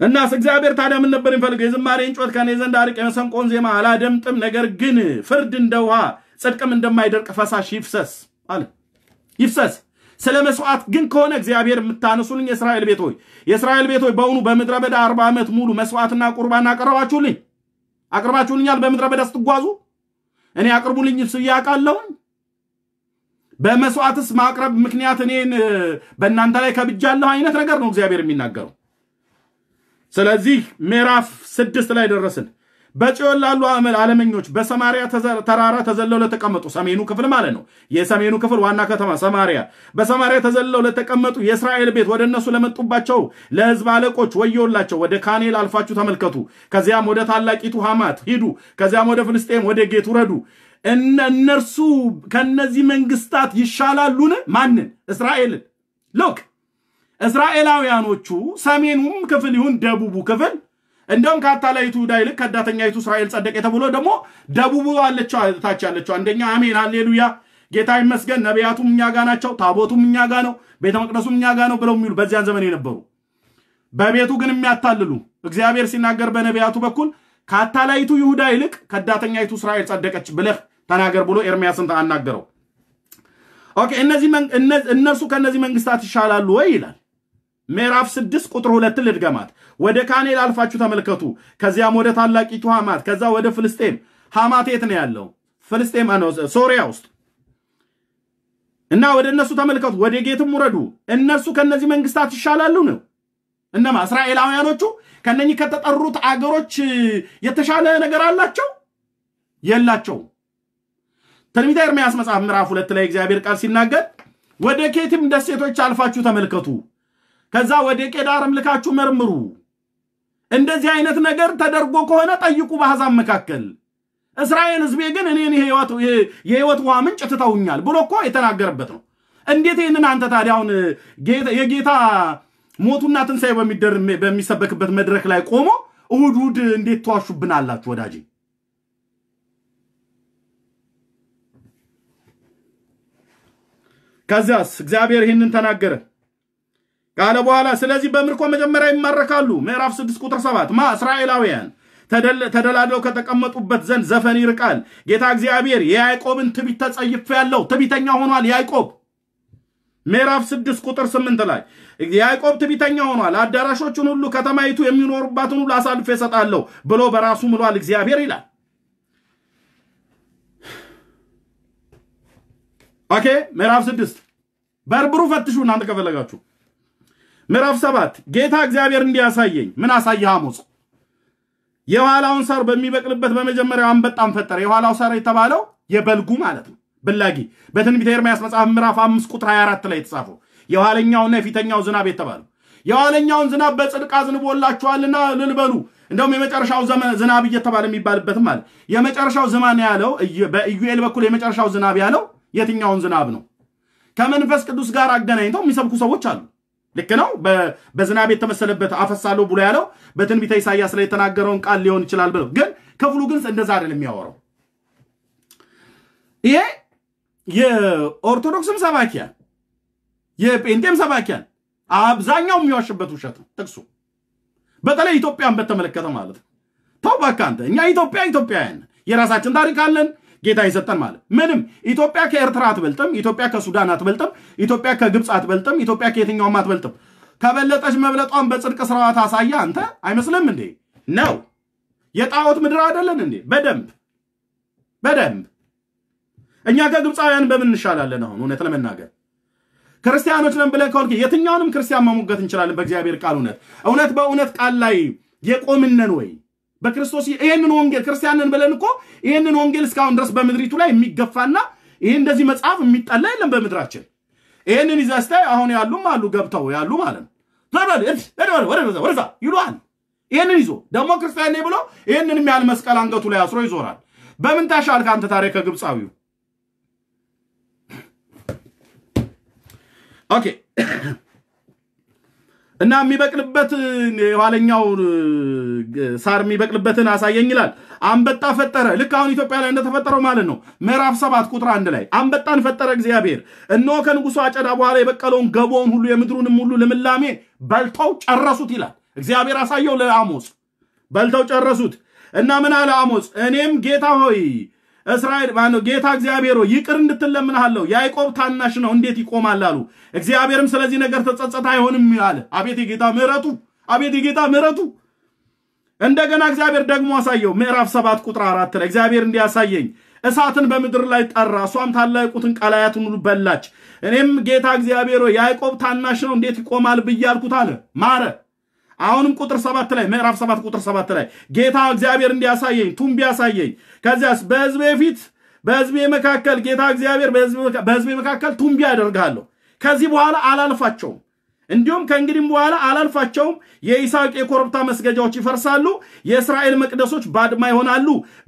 እናስ እግዚአብሔር ታዲያ ምን ነበር የሚፈልገው? የዝማሬን ጩኸት ከኔ ዘንድ አርቅ፣ የመሰንቆን ዜማ አላደምጥም። ነገር ግን ፍርድ እንደ ውሃ ጽድቅም እንደማይደርቅ ፈሳሽ ይፍሰስ አለ። ይፍሰስ ስለ መስዋዕት ግን ከሆነ እግዚአብሔር የምታነሱልኝ የእስራኤል ቤት የእስራኤል ቤት ሆይ በውኑ በምድረ በዳ አርባ ዓመት ሙሉ መስዋዕትና ቁርባን አቀረባችሁልኝ አቅርባችሁልኛል። በምድረ በዳ ስትጓዙ እኔ አቅርቡልኝ ስዬ አውቃለሁኝ። በመስዋዕትስ ማቅረብ ምክንያት እኔን በእናንተ ላይ ከብጃለሁ አይነት ነገር ነው እግዚአብሔር የሚናገረው። ስለዚህ ምዕራፍ ስድስት ላይ ደረስን። በጽዮን ላሉ አለመኞች በሰማሪያ ተራራ ተዘለው ለተቀመጡ ሰሜኑ ክፍል ማለት ነው። የሰሜኑ ክፍል ዋና ከተማ ሰማሪያ፣ በሰማሪያ ተዘለው ለተቀመጡ የእስራኤል ቤት ወደ እነሱ ለመጡባቸው ለሕዝብ አለቆች ወዮላቸው። ወደ ካኔል አልፋችሁ ተመልከቱ። ከዚያም ወደ ታላቂቱ ሐማት ሂዱ። ከዚያም ወደ ፍልስጤም ወደ ጌት ውረዱ። እነርሱ ከነዚህ መንግስታት ይሻላሉን? ማንን? እስራኤልን። ሎክ እስራኤላውያኖቹ ሰሜኑም ክፍል ይሁን ደቡቡ ክፍል እንደውም ከአታላይቱ ይሁዳ ይልቅ ከዳተኛይቱ እስራኤል ጸደቀ ተብሎ ደግሞ ደቡቡ አለችው ታች ያለችው አንደኛ አሜን ሃሌሉያ። ጌታ ይመስገን ነቢያቱም እኛ ጋ ናቸው ታቦቱም እኛ ጋ ነው ቤተ መቅደሱም እኛ ጋ ነው ብለው የሚሉ በዚያን ዘመን የነበሩ በቤቱ ግን የሚያታልሉ እግዚአብሔር ሲናገር በነቢያቱ በኩል ከአታላይቱ ይሁዳ ይልቅ ከዳተኛይቱ እስራኤል ጸደቀች ብለህ ተናገር ብሎ ኤርሚያስን አናገረው። okay እነርሱ ከእነዚህ መንግስታት ይሻላሉ ወይ ይላል። ምዕራፍ ስድስት ቁጥር ሁለትን ልድገማት። ወደ ካኔል አልፋችሁ ተመልከቱ። ከዚያም ወደ ታላቂቱ ሐማት፣ ከዛ ወደ ፍልስጤም። ሐማት የት ነው ያለው? ፍልስጤም ነው፣ ሶሪያ ውስጥ እና ወደ እነሱ ተመልከቱ። ወደ ጌትም ውረዱ። እነርሱ ከእነዚህ መንግስታት ይሻላሉ ነው። እነማ እስራኤላውያኖቹ ከነኚህ ከተጠሩት አገሮች የተሻለ ነገር አላቸው? የላቸው። ትንቢተ ኤርምያስ መጽሐፍ ምዕራፍ ሁለት ላይ እግዚአብሔር ቃል ሲናገር ወደ ኬትም ደሴቶች አልፋችሁ ተመልከቱ ከዛ ወደ ቄዳርም ልካችሁ መርምሩ። እንደዚህ አይነት ነገር ተደርጎ ከሆነ ጠይቁ በአሕዛብ መካከል። እስራኤል ሕዝቤ ግን እኔን የህይወት ውሃ ምንጭ ትተውኛል ብሎ እኮ የተናገረበት ነው። እንዴት ይህንን አንተ ታዲያ አሁን የጌታ ሞቱና ትንሣኤ በሚሰበክበት መድረክ ላይ ቆሞ እሁድ እሁድ እንዴት ተዋሹብን አላችሁ ወዳጄ? ከዚያስ እግዚአብሔር ይህንን ተናገረ ካለ በኋላ ስለዚህ በምርኮ መጀመሪያ ይማረካሉ። ምዕራፍ 6 ቁጥር 7 ማ እስራኤላውያን ተደላድለው ከተቀመጡበት ዘንድ ዘፈን ይርቃል። ጌታ እግዚአብሔር የያዕቆብን ትቢት ተጸይፍ ያለው ትቢተኛ ሆኗል ያዕቆብ። ምዕራፍ 6 ቁጥር 8 ላይ ያዕቆብ ትቢተኛ ሆኗል፣ አዳራሾቹን ሁሉ ከተማይቱ የሚኖሩባትን ሁሉ አሳልፌ እሰጣለሁ ብሎ በራሱ ምሏል እግዚአብሔር ይላል። okay ምዕራፍ 6 በርብሩ ፈትሹ እናንተ ከፈለጋችሁ ምዕራፍ ሰባት ጌታ እግዚአብሔር እንዲህ አሳየኝ ምን አሳየህ አሞጽ? የኋላውን ሳር በሚበቅልበት በመጀመሪያው አንበጣም ፈጠረ። የኋላው ሳር የተባለው የበልጉ ማለት ነው፣ ብላጊ በትንቢተ ኤርምያስ መጽሐፍ ምዕራፍ አምስት ቁጥር 24 ላይ የተጻፈው የኋለኛውና የፊተኛው ዝናብ የተባለው የኋለኛውን ዝናብ በጽድቅ አዝንቦላችኋልና እልል በሉ። እንደውም የመጨረሻው ዝናብ እየተባለ የሚባልበትም አለ። የመጨረሻው ዝናብ ያለው በኢዩኤል በኩል የመጨረሻው ዝናብ ያለው የትኛውን ዝናብ ነው? ከመንፈስ ቅዱስ ጋር አገናኝተው የሚሰብኩ ሰዎች አሉ። ልክ ነው። በዝናብ የተመሰለበት አፈሳለሁ ብሎ ያለው በትንቢተ ኢሳያስ ላይ የተናገረውን ቃል ሊሆን ይችላል ብለው፣ ግን ክፍሉ ግን እንደዛ አይደለም የሚያወራው። ይሄ የኦርቶዶክስም ሰባኪያን የጴንጤም ሰባኪያን አብዛኛው የሚዋሽበት ውሸት ነው ጥቅሱ። በተለይ ኢትዮጵያን በተመለከተ ማለት ነው። ተው እባክህ አንተ። እኛ ኢትዮጵያ ኢትዮጵያውያን የራሳችን ታሪክ አለን ጌታ ይሰጠን ማለት ምንም። ኢትዮጵያ ከኤርትራ አትበልጥም። ኢትዮጵያ ከሱዳን አትበልጥም። ኢትዮጵያ ከግብፅ አትበልጥም። ኢትዮጵያ ከየትኛውም አትበልጥም። ከበለጠች መብለጧን በጽድቅ ስራዋ ታሳያ አንተ አይመስልም እንዴ? ነው የጣዖት ምድር አይደለን እንዴ? በደንብ በደንብ እኛ ከግብፃውያን በምን እንሻላለን? አሁን እውነት ለመናገር ክርስቲያኖች ነን ብለን ከሆን የትኛውንም ክርስቲያን መሞገት እንችላለን። በእግዚአብሔር ቃል እውነት እውነት በእውነት ቃል ላይ የቆምነን ወይ በክርስቶስ ይህንን ወንጌል ክርስቲያንን ብለን እኮ ይህንን ወንጌል እስካሁን ድረስ በምድሪቱ ላይ የሚገፋና ይህ እንደዚህ መጽሐፍ የሚጠላ የለም በምድራችን። ይህንን ይዘህ አሁን ያሉም አሉ ገብተው ያሉ ማለት ነው ወደዛ ይሉሃል። ይህንን ይዞ ደግሞ ክርስቲያን ብሎ ይህንን የሚያህል መስቀል አንገቱ ላይ አስሮ ይዞራል። በምን ታሻልክ አንተ ታሪክ ከግብፃዊው? okay እና የሚበቅልበት የኋለኛው ሳር የሚበቅልበትን አሳየኝ ይላል። አንበጣ ፈጠረ። ልክ አሁን ኢትዮጵያ ላይ እንደተፈጠረው ማለት ነው። ምዕራፍ ሰባት ቁጥር አንድ ላይ አንበጣን ፈጠረ እግዚአብሔር። እነሆ ከንጉሱ አጨዳ በኋላ የበቀለውን ገቦውን ሁሉ የምድሩንም ሁሉ ልምላሜ በልተው ጨረሱት ይላል። እግዚአብሔር አሳየው ለአሞጽ። በልተው ጨረሱት እና ምን አለ አሞጽ? እኔም ጌታ ሆይ እስራኤል ማነው ጌታ እግዚአብሔር ሆይ ይቅር እንድትል እለምንሃለሁ ያዕቆብ ታናሽ ነው እንዴት ይቆማል አሉ። እግዚአብሔርም ስለዚህ ነገር ተጸጸተ አይሆንም አለ። አቤት የጌታ ምሕረቱ! አቤት የጌታ ምሕረቱ! እንደገና እግዚአብሔር ደግሞ አሳየው። ምዕራፍ ሰባት ቁጥር አራት ላይ እግዚአብሔር እንዲያሳየኝ እሳትን በምድር ላይ ጠራ፣ እሷም ታላቁትን ቀላያትን ሁሉ በላች። እኔም ጌታ እግዚአብሔር ሆይ ያዕቆብ ታናሽ ነው እንዴት ይቆማል ብዬ አለ። ማረ አሁንም ቁጥር ሰባት ላይ ምዕራፍ ሰባት ቁጥር ሰባት ላይ ጌታ እግዚአብሔር እንዲያሳየኝ ቱንቢ ያሳየኝ። ከዚያስ በሕዝቤ ፊት በሕዝቤ መካከል ጌታ እግዚአብሔር በሕዝቤ መካከል ቱንቢ ያደርግሃለሁ። ከዚህ በኋላ አላልፋቸውም፣ እንዲሁም ከእንግዲህም በኋላ አላልፋቸውም። የይስሐቅ የኮረብታ መስገጃዎች ይፈርሳሉ፣ የእስራኤል መቅደሶች ባድማ ይሆናሉ።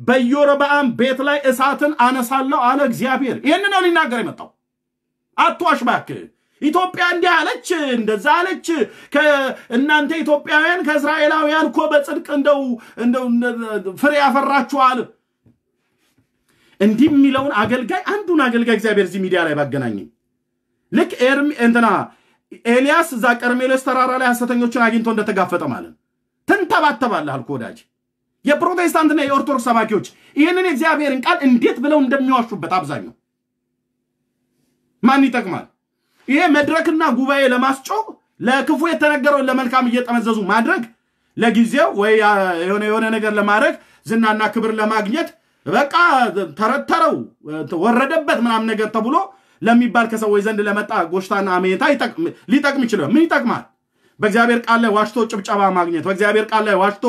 በኢዮርብዓም ቤት ላይ እሳትን አነሳለሁ አለ እግዚአብሔር። ይህን ነው ሊናገር የመጣው። አትዋሽ እባክህ። ኢትዮጵያ እንዲህ አለች እንደዛ አለች። እናንተ ኢትዮጵያውያን ከእስራኤላውያን እኮ በጽድቅ እንደው እንደው ፍሬ ያፈራችኋል። እንዲህ የሚለውን አገልጋይ አንዱን አገልጋይ እግዚአብሔር እዚህ ሚዲያ ላይ ባገናኘኝ ልክ ኤርሚ እንትና ኤልያስ እዛ ቀርሜሎስ ተራራ ላይ ሐሰተኞችን አግኝቶ እንደተጋፈጠ ማለት ትንተባተባለህ አልኩ ወዳጅ። የፕሮቴስታንትና የኦርቶዶክስ ሰባኪዎች ይህንን የእግዚአብሔርን ቃል እንዴት ብለው እንደሚዋሹበት አብዛኛው ማን ይጠቅማል? ይሄ መድረክና ጉባኤ ለማስጮህ ለክፉ የተነገረውን ለመልካም እየጠመዘዙ ማድረግ ለጊዜው ወይ የሆነ የሆነ ነገር ለማድረግ ዝናና ክብር ለማግኘት በቃ ተረተረው ወረደበት ምናምን ነገር ተብሎ ለሚባል ከሰዎች ዘንድ ለመጣ ጎሽታና አሜታ ሊጠቅም ይችላል። ምን ይጠቅማል? በእግዚአብሔር ቃል ላይ ዋሽቶ ጭብጨባ ማግኘት፣ በእግዚአብሔር ቃል ላይ ዋሽቶ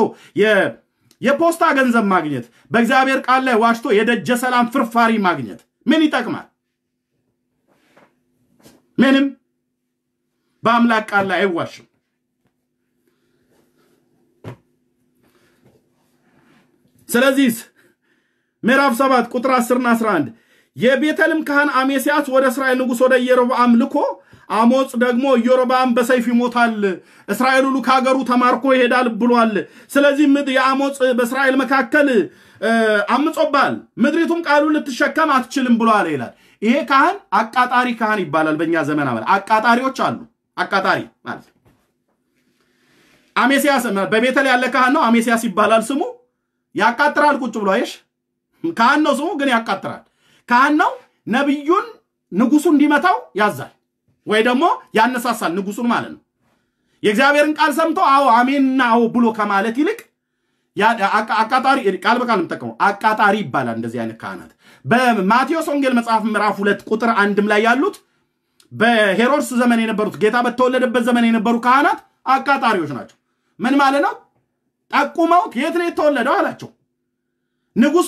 የፖስታ ገንዘብ ማግኘት፣ በእግዚአብሔር ቃል ላይ ዋሽቶ የደጀ ሰላም ፍርፋሪ ማግኘት ምን ይጠቅማል? ምንም። በአምላክ ቃል ላይ አይዋሽም። ስለዚህ ምዕራፍ 7 ቁጥር 10ና 11 የቤተልም ካህን አሜስያስ ወደ እስራኤል ንጉሥ ወደ ኢዮርብዓም ልኮ አሞጽ ደግሞ ኢዮርብዓም በሰይፍ ይሞታል፣ እስራኤል ሁሉ ከሀገሩ ተማርኮ ይሄዳል ብሏል። ስለዚህ የአሞጽ በእስራኤል መካከል አምጾባል፣ ምድሪቱም ቃሉን ልትሸከም አትችልም ብሏል ይላል። ይሄ ካህን አቃጣሪ ካህን ይባላል። በእኛ ዘመን አመል አቃጣሪዎች አሉ። አቃጣሪ ማለት አሜሲያስ በቤተል ያለ ካህን ነው። አሜሲያስ ይባላል ስሙ። ያቃጥራል ቁጭ ብሎ አይሽ ካህን ነው ስሙ፣ ግን ያቃጥራል። ካህን ነው። ነቢዩን ንጉሱ እንዲመታው ያዛል ወይ ደግሞ ያነሳሳል ንጉሱን ማለት ነው። የእግዚአብሔርን ቃል ሰምቶ አዎ አሜንና አዎ ብሎ ከማለት ይልቅ አቃጣሪ ቃል በቃል የምጠቀመው አቃጣሪ ይባላል። እንደዚህ አይነት ካህናት በማቴዎስ ወንጌል መጽሐፍ ምዕራፍ ሁለት ቁጥር አንድም ላይ ያሉት በሄሮድስ ዘመን የነበሩት ጌታ በተወለደበት ዘመን የነበሩ ካህናት አቃጣሪዎች ናቸው። ምን ማለት ነው? ጠቁመውት የት ነው የተወለደው አላቸው። ንጉሥ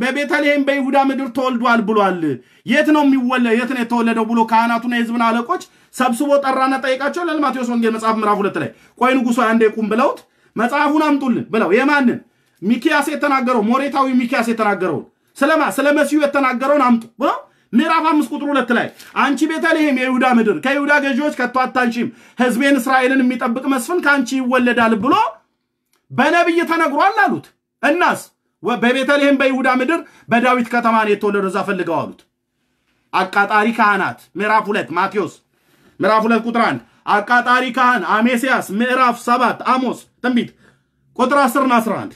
በቤተልሔም በይሁዳ ምድር ተወልዷል ብሏል። የት ነው የሚወለ የት ነው የተወለደው ብሎ ካህናቱና የሕዝብን አለቆች ሰብስቦ ጠራና ጠይቃቸው። ለማቴዎስ ወንጌል መጽሐፍ ምዕራፍ ሁለት ላይ ቆይ ንጉሡ አንዴ ቁም ብለውት መጽሐፉን አምጡልን ብለው የማንን ሚኪያስ የተናገረው ሞሬታዊ ሚኪያስ የተናገረውን ስለማ ስለ መሲሁ የተናገረውን አምጡ ብለው ምዕራፍ አምስት ቁጥር ሁለት ላይ አንቺ ቤተልሔም የይሁዳ ምድር ከይሁዳ ገዢዎች ከቶ አታንሺም፣ ሕዝቤን እስራኤልን የሚጠብቅ መስፍን ከአንቺ ይወለዳል ብሎ በነቢይ ተነግሯል አሉት። እናስ በቤተልሔም በይሁዳ ምድር በዳዊት ከተማ ነው የተወለደው፣ እዛ ፈልገው አሉት። አቃጣሪ ካህናት ምዕራፍ ሁለት ማቴዎስ ምዕራፍ ሁለት ቁጥር አንድ አቃጣሪ ካህን አሜሲያስ ምዕራፍ ሰባት አሞስ ትንቢት ቁጥር 10 እና 11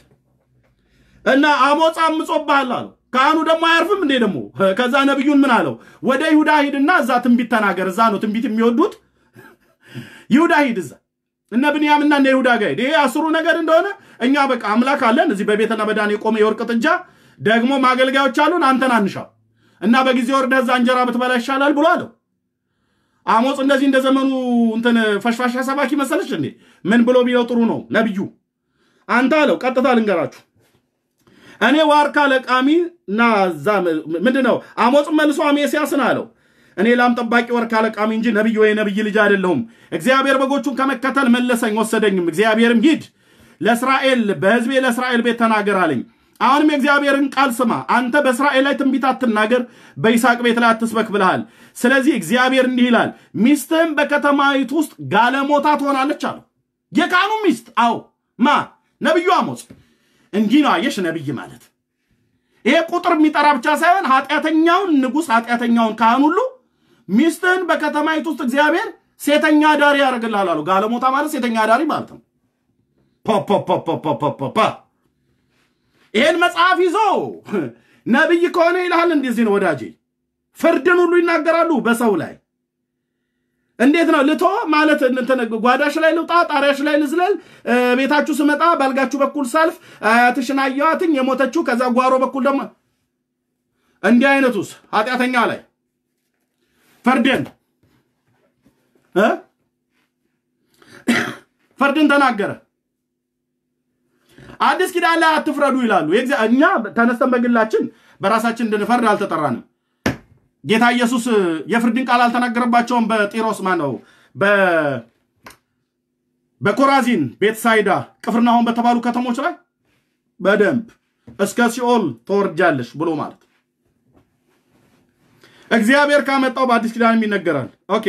እና አሞጽ አምጾብሃል አለው። ካህኑ ደግሞ አያርፍም እንዴ ደግሞ ከዛ ነቢዩን ምን አለው? ወደ ይሁዳ ሂድና እዛ ትንቢት ተናገር። እዛ ነው ትንቢት የሚወዱት። ይሁዳ ሂድ እዛ እነ ብንያምና እነ ይሁዳ ጋር ሂድ። ይሄ አስሩ ነገር እንደሆነ እኛ በቃ አምላክ አለን እዚህ በቤተ መዳን የቆመ የወርቅ ጥጃ ደግሞ ማገልጋዮች አሉን። አንተን አንሻው እና በጊዜ ወርደህ እዛ እንጀራ ብትበላ ይሻላል ብሎ አለው። አሞጽ እንደዚህ እንደ ዘመኑ እንትን ፈሽፋሻ ሰባኪ መሰለች እንዴ? ምን ብሎ ቢለው ጥሩ ነው ነቢዩ? አንተ አለው ቀጥታ ልንገራችሁ እኔ ዋርካ ለቃሚ እና እዛ ምንድን ነው አሞጽ መልሶ አሜስያስን አለው እኔ ላም ጠባቂ ወርካ ለቃሚ እንጂ ነቢይ ወይ ነቢይ ልጅ አይደለሁም። እግዚአብሔር በጎቹን ከመከተል መለሰኝ ወሰደኝም። እግዚአብሔርም ሂድ ለእስራኤል በሕዝቤ ለእስራኤል ቤት ተናገር አለኝ። አሁንም የእግዚአብሔርን ቃል ስማ። አንተ በእስራኤል ላይ ትንቢት አትናገር፣ በይስሐቅ ቤት ላይ አትስበክ ብለሃል። ስለዚህ እግዚአብሔር እንዲህ ይላል፣ ሚስትህም በከተማይቱ ውስጥ ጋለሞታ ትሆናለች አለው። የካህኑ ሚስት አዎ፣ ማ ነቢዩ አሞጽ እንዲህ ነው። አየሽ ነቢይ ማለት ይሄ ቁጥር የሚጠራ ብቻ ሳይሆን ኃጢአተኛውን ንጉሥ ኃጢአተኛውን ካህን ሁሉ ሚስትህን በከተማይቱ ውስጥ እግዚአብሔር ሴተኛ ዳሪ ያደርግልሃል አሉ። ጋለሞታ ማለት ሴተኛ ዳሪ ማለት ነው። ይሄን መጽሐፍ ይዞ ነቢይ ከሆነ ይልሃል። እንደዚህ ነው ወዳጄ፣ ፍርድን ሁሉ ይናገራሉ በሰው ላይ እንዴት ነው ልቶ ማለት ጓዳሽ ላይ ልውጣ፣ ጣሪያሽ ላይ ልዝለል፣ ቤታችሁ ስመጣ ባልጋችሁ በኩል ሳልፍ አያትሽን አየኋትኝ የሞተችው፣ ከዛ ጓሮ በኩል ደግሞ እንዲህ አይነቱስ ኃጢአተኛ ላይ ፍርድን ፍርድን ተናገረ። አዲስ ኪዳን ላይ አትፍረዱ ይላሉ። እኛ ተነስተን በግላችን በራሳችን እንድንፈርድ አልተጠራንም። ጌታ ኢየሱስ የፍርድን ቃል አልተናገረባቸውም። በጢሮስ ማነው በኮራዚን ቤትሳይዳ፣ ቅፍርናሆን በተባሉ ከተሞች ላይ በደንብ እስከ ሲኦል ተወርጃለሽ ብሎ ማለት እግዚአብሔር ካመጣው በአዲስ ኪዳንም ይነገራል። okay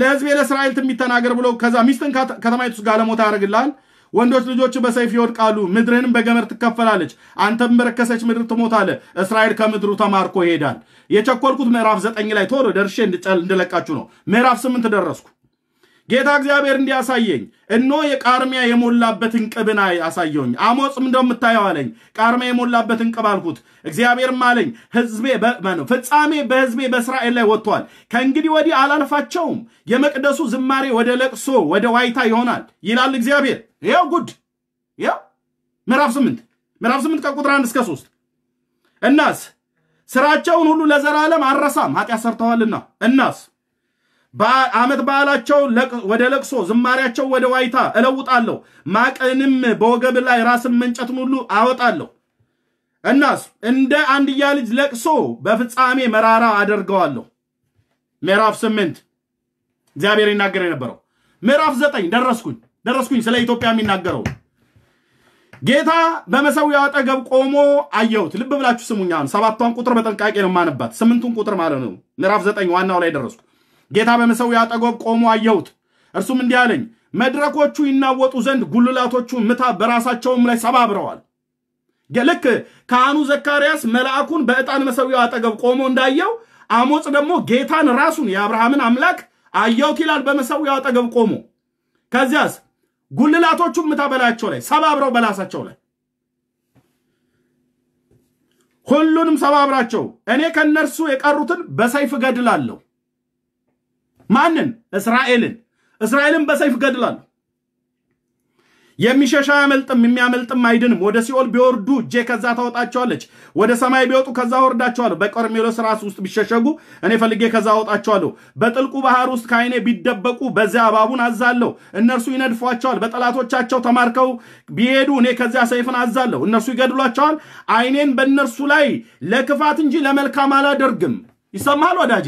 ለሕዝቤ ለእስራኤል ትንቢት ተናገር ብሎ ከዛ ሚስትን ከተማይቱ ውስጥ ጋለሞታ ያደርግልሃል። ወንዶች ልጆች በሰይፍ ይወድቃሉ፣ ምድርህንም በገመድ ትከፈላለች። አንተም በረከሰች ምድር ትሞታለህ። እስራኤል ከምድሩ ተማርኮ ይሄዳል። የቸኮልኩት ምዕራፍ ዘጠኝ ላይ ቶሎ ደርሼ እንድለቃችሁ ነው። ምዕራፍ ስምንት ደረስኩ። ጌታ እግዚአብሔር እንዲህ አሳየኝ እነሆ የቃርሚያ የሞላበትን ዕንቅብን አሳየውኝ። አሞጽም እንደምታየው አለኝ። ቃርሚያ የሞላበትን ዕንቅብ አልኩት። እግዚአብሔርም አለኝ ህዝቤ ፍጻሜ በህዝቤ በእስራኤል ላይ ወጥቷል። ከእንግዲህ ወዲህ አላልፋቸውም። የመቅደሱ ዝማሬ ወደ ለቅሶ ወደ ዋይታ ይሆናል ይላል እግዚአብሔር። ይኸው ጉድ ይኸው ምዕራፍ ስምንት ምዕራፍ ስምንት ከቁጥር አንድ እስከ ሶስት እናስ ስራቸውን ሁሉ ለዘላለም አረሳም ኃጢአት ሰርተዋልና እናስ ዓመት በዓላቸው ወደ ለቅሶ ዝማሪያቸው ወደ ዋይታ እለውጣለሁ። ማቅንም በወገብ ላይ ራስን መንጨትን ሁሉ አወጣለሁ። እናስ እንደ አንድያ ልጅ ለቅሶ በፍጻሜ መራራ አደርገዋለሁ። ምዕራፍ ስምንት እግዚአብሔር ይናገር የነበረው ምዕራፍ ዘጠኝ ደረስኩኝ ደረስኩኝ ስለ ኢትዮጵያ የሚናገረው ጌታ በመሰዊያው አጠገብ ቆሞ አየሁት። ልብ ብላችሁ ስሙኝ። አሁን ሰባቷን ቁጥር በጥንቃቄ ነው የማነባት፣ ስምንቱን ቁጥር ማለት ነው። ምዕራፍ ዘጠኝ ዋናው ላይ ደረስኩ። ጌታ በመሰዊያው አጠገብ ቆሞ አየሁት። እርሱም እንዲህ አለኝ፣ መድረኮቹ ይናወጡ ዘንድ ጉልላቶቹ ምታ በራሳቸውም ላይ ሰባብረዋል። ልክ ካህኑ ዘካርያስ መልአኩን በዕጣን መሰዊያው አጠገብ ቆሞ እንዳየው አሞጽ ደግሞ ጌታን ራሱን የአብርሃምን አምላክ አየሁት ይላል በመሰዊያው አጠገብ ቆሞ። ከዚያስ ጉልላቶቹን ምታ በላያቸው ላይ ሰባብረው በላሳቸው ላይ ሁሉንም ሰባብራቸው፣ እኔ ከእነርሱ የቀሩትን በሰይፍ እገድላለሁ። ማንን? እስራኤልን። እስራኤልን በሰይፍ እገድላለሁ። የሚሸሻ አያመልጥም፣ የሚያመልጥም አይድንም። ወደ ሲኦል ቢወርዱ እጄ ከዛ ታወጣቸዋለች። ወደ ሰማይ ቢወጡ ከዛ ወርዳቸዋለሁ። በቀርሜሎስ ራስ ውስጥ ቢሸሸጉ እኔ ፈልጌ ከዛ አወጣቸዋለሁ። በጥልቁ ባህር ውስጥ ከዓይኔ ቢደበቁ በዚያ እባቡን አዛለሁ፣ እነርሱ ይነድፏቸዋል። በጠላቶቻቸው ተማርከው ቢሄዱ እኔ ከዚያ ሰይፍን አዛለሁ፣ እነርሱ ይገድሏቸዋል። ዓይኔን በእነርሱ ላይ ለክፋት እንጂ ለመልካም አላደርግም። ይሰማል ወዳጄ።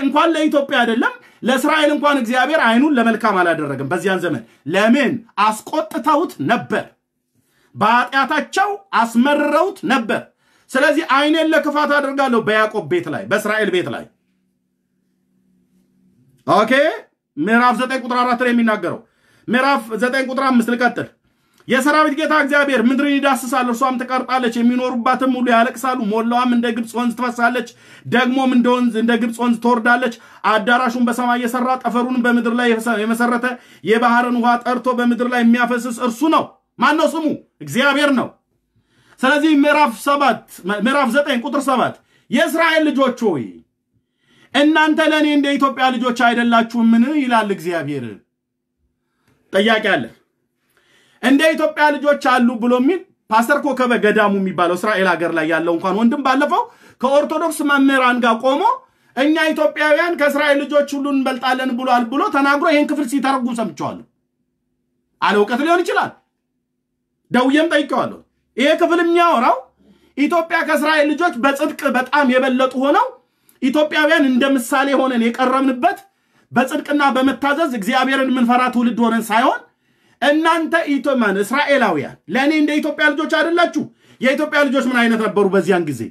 እንኳን ለኢትዮጵያ አይደለም ለእስራኤል እንኳን እግዚአብሔር አይኑን ለመልካም አላደረገም። በዚያን ዘመን ለምን አስቆጥተውት ነበር፣ በኃጢአታቸው አስመርረውት ነበር። ስለዚህ ዓይኔን ለክፋት አድርጋለሁ በያዕቆብ ቤት ላይ በእስራኤል ቤት ላይ okay ምዕራፍ 9 ቁጥር 4 ላይ የሚናገረው ምዕራፍ 9 ቁጥር 5 ልቀጥል። የሰራዊት ጌታ እግዚአብሔር ምድርን ይዳስሳል፣ እርሷም ትቀልጣለች፣ የሚኖሩባትም ሁሉ ያለቅሳሉ። ሞላዋም እንደ ግብፅ ወንዝ ትፈሳለች፣ ደግሞም እንደ ወንዝ እንደ ግብፅ ወንዝ ትወርዳለች። አዳራሹን በሰማይ የሰራ ጠፈሩን በምድር ላይ የመሰረተ የባህርን ውሃ ጠርቶ በምድር ላይ የሚያፈስስ እርሱ ነው። ማን ነው ስሙ? እግዚአብሔር ነው። ስለዚህ ምዕራፍ 7 ምዕራፍ 9 ቁጥር 7 የእስራኤል ልጆች ሆይ እናንተ ለእኔ እንደ ኢትዮጵያ ልጆች አይደላችሁምን? ይላል እግዚአብሔር። ጥያቄ አለ። እንደ ኢትዮጵያ ልጆች አሉ ብሎ የሚል ፓስተር ኮከበ ገዳሙ የሚባለው እስራኤል ሀገር ላይ ያለው እንኳን ወንድም ባለፈው ከኦርቶዶክስ መምህራን ጋር ቆሞ እኛ ኢትዮጵያውያን ከእስራኤል ልጆች ሁሉ እንበልጣለን ብሏል ብሎ ተናግሮ ይህን ክፍል ሲተረጉም ሰምቸዋለሁ። አለ እውቀት ሊሆን ይችላል። ደውዬም ጠይቀዋለሁ። ይሄ ክፍል የሚያወራው ኢትዮጵያ ከእስራኤል ልጆች በጽድቅ በጣም የበለጡ ሆነው ኢትዮጵያውያን እንደ ምሳሌ ሆነን የቀረብንበት በጽድቅና በመታዘዝ እግዚአብሔርን የምንፈራ ትውልድ ሆነን ሳይሆን እናንተ ኢቶማን እስራኤላውያን ለእኔ እንደ ኢትዮጵያ ልጆች አይደላችሁ። የኢትዮጵያ ልጆች ምን አይነት ነበሩ? በዚያን ጊዜ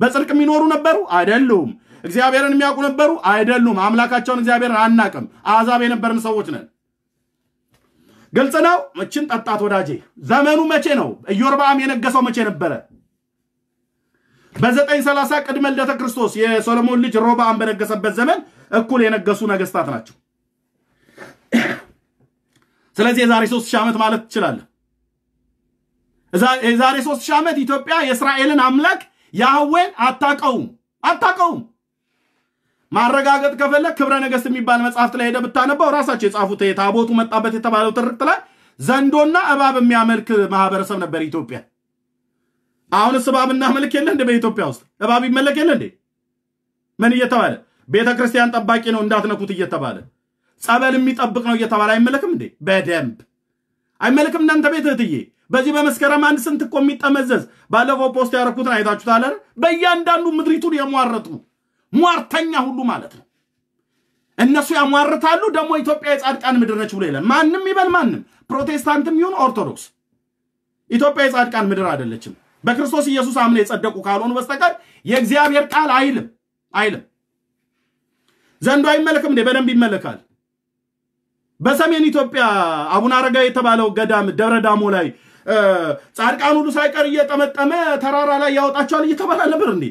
በጽድቅ የሚኖሩ ነበሩ? አይደሉም። እግዚአብሔርን የሚያውቁ ነበሩ? አይደሉም። አምላካቸውን እግዚአብሔርን አናቅም። አሕዛብ የነበርን ሰዎች ነን። ግልጽ ነው። እችን ጠጣት ወዳጄ። ዘመኑ መቼ ነው? ኢዮርብዓም የነገሰው መቼ ነበረ? በዘጠኝ ሰላሳ ቅድመ ልደተ ክርስቶስ የሶሎሞን ልጅ ሮብዓም በነገሰበት ዘመን እኩል የነገሱ ነገስታት ናቸው። ስለዚህ የዛሬ ሶስት ሺህ ዓመት ማለት ትችላለህ። የዛሬ ሶስት ሺህ ዓመት ኢትዮጵያ የእስራኤልን አምላክ ያህዌን አታቀውም አታቀውም። ማረጋገጥ ከፈለግ ክብረ ነገስት የሚባል መጽሐፍት ላይ ሄደ ብታነባው ራሳቸው የጻፉት ታቦቱ መጣበት የተባለው ትርክት ላይ ዘንዶና እባብ የሚያመልክ ማህበረሰብ ነበር ኢትዮጵያ። አሁንስ እባብና መልክ የለ እንደ በኢትዮጵያ ውስጥ እባብ ይመለክ የለ እንዴ? ምን እየተባለ ቤተ ክርስቲያን ጠባቂ ነው እንዳትነኩት እየተባለ ጸበል የሚጠብቅ ነው እየተባለ አይመለክም እንዴ? በደንብ አይመለክም። እናንተ ቤት እህትዬ፣ በዚህ በመስከረም አንድ ስንት እኮ የሚጠመዘዝ ባለፈው post ያደረኩትን አይታችሁታል። በእያንዳንዱ ምድሪቱን የሟረጡ ሟርተኛ ሁሉ ማለት ነው። እነሱ ያሟርታሉ። ደግሞ ኢትዮጵያ የጻድቃን ምድር ነች ብሎ ይላል። ማንም ይበል ማንም፣ ፕሮቴስታንትም ይሁን ኦርቶዶክስ፣ ኢትዮጵያ የጻድቃን ምድር አይደለችም። በክርስቶስ ኢየሱስ አምነው የጸደቁ ካልሆኑ በስተቀር የእግዚአብሔር ቃል አይልም አይልም። ዘንዶ አይመለክም እንዴ? በደንብ ይመለካል። በሰሜን ኢትዮጵያ አቡነ አረጋዊ የተባለው ገዳም ደብረ ዳሞ ላይ ጻድቃን ሁሉ ሳይቀር እየጠመጠመ ተራራ ላይ ያወጣቸዋል እየተባለ ነበር እንዴ?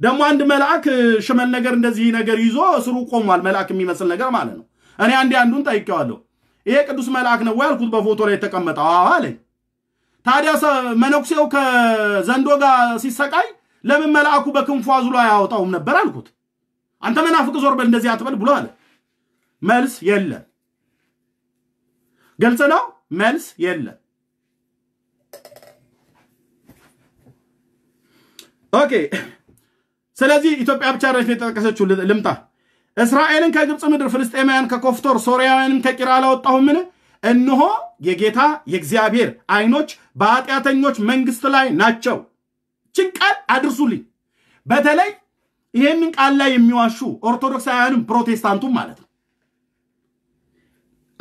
ደግሞ አንድ መልአክ ሽመል ነገር እንደዚህ ነገር ይዞ ስሩ ቆሟል። መልአክ የሚመስል ነገር ማለት ነው። እኔ አንዴ አንዱን ጠይቄዋለሁ። ይሄ ቅዱስ መልአክ ነው ወይ አልኩት። በፎቶ ላይ የተቀመጠው አለኝ። ታዲያ መነኩሴው ከዘንዶ ጋር ሲሰቃይ ለምን መልአኩ በክንፉ አዝሎ አያወጣውም ነበር አልኩት። አንተ መናፍቅ ዞር በል እንደዚህ አትበል ብሎ አለ። መልስ የለም። ግልጽ ነው። መልስ የለም። Okay። ስለዚህ ኢትዮጵያ ብቻ ረድፍ የተጠቀሰችው ልምጣ። እስራኤልን ከግብፅ ምድር፣ ፍልስጤማውያን ከኮፍቶር፣ ሶርያውያንም ከቂራ አላወጣሁምን? እነሆ የጌታ የእግዚአብሔር ዓይኖች በኃጢአተኞች መንግስት ላይ ናቸው። ችን ቃል አድርሱልኝ። በተለይ ይሄንን ቃል ላይ የሚዋሹ ኦርቶዶክሳውያንም ፕሮቴስታንቱም ማለት ነው።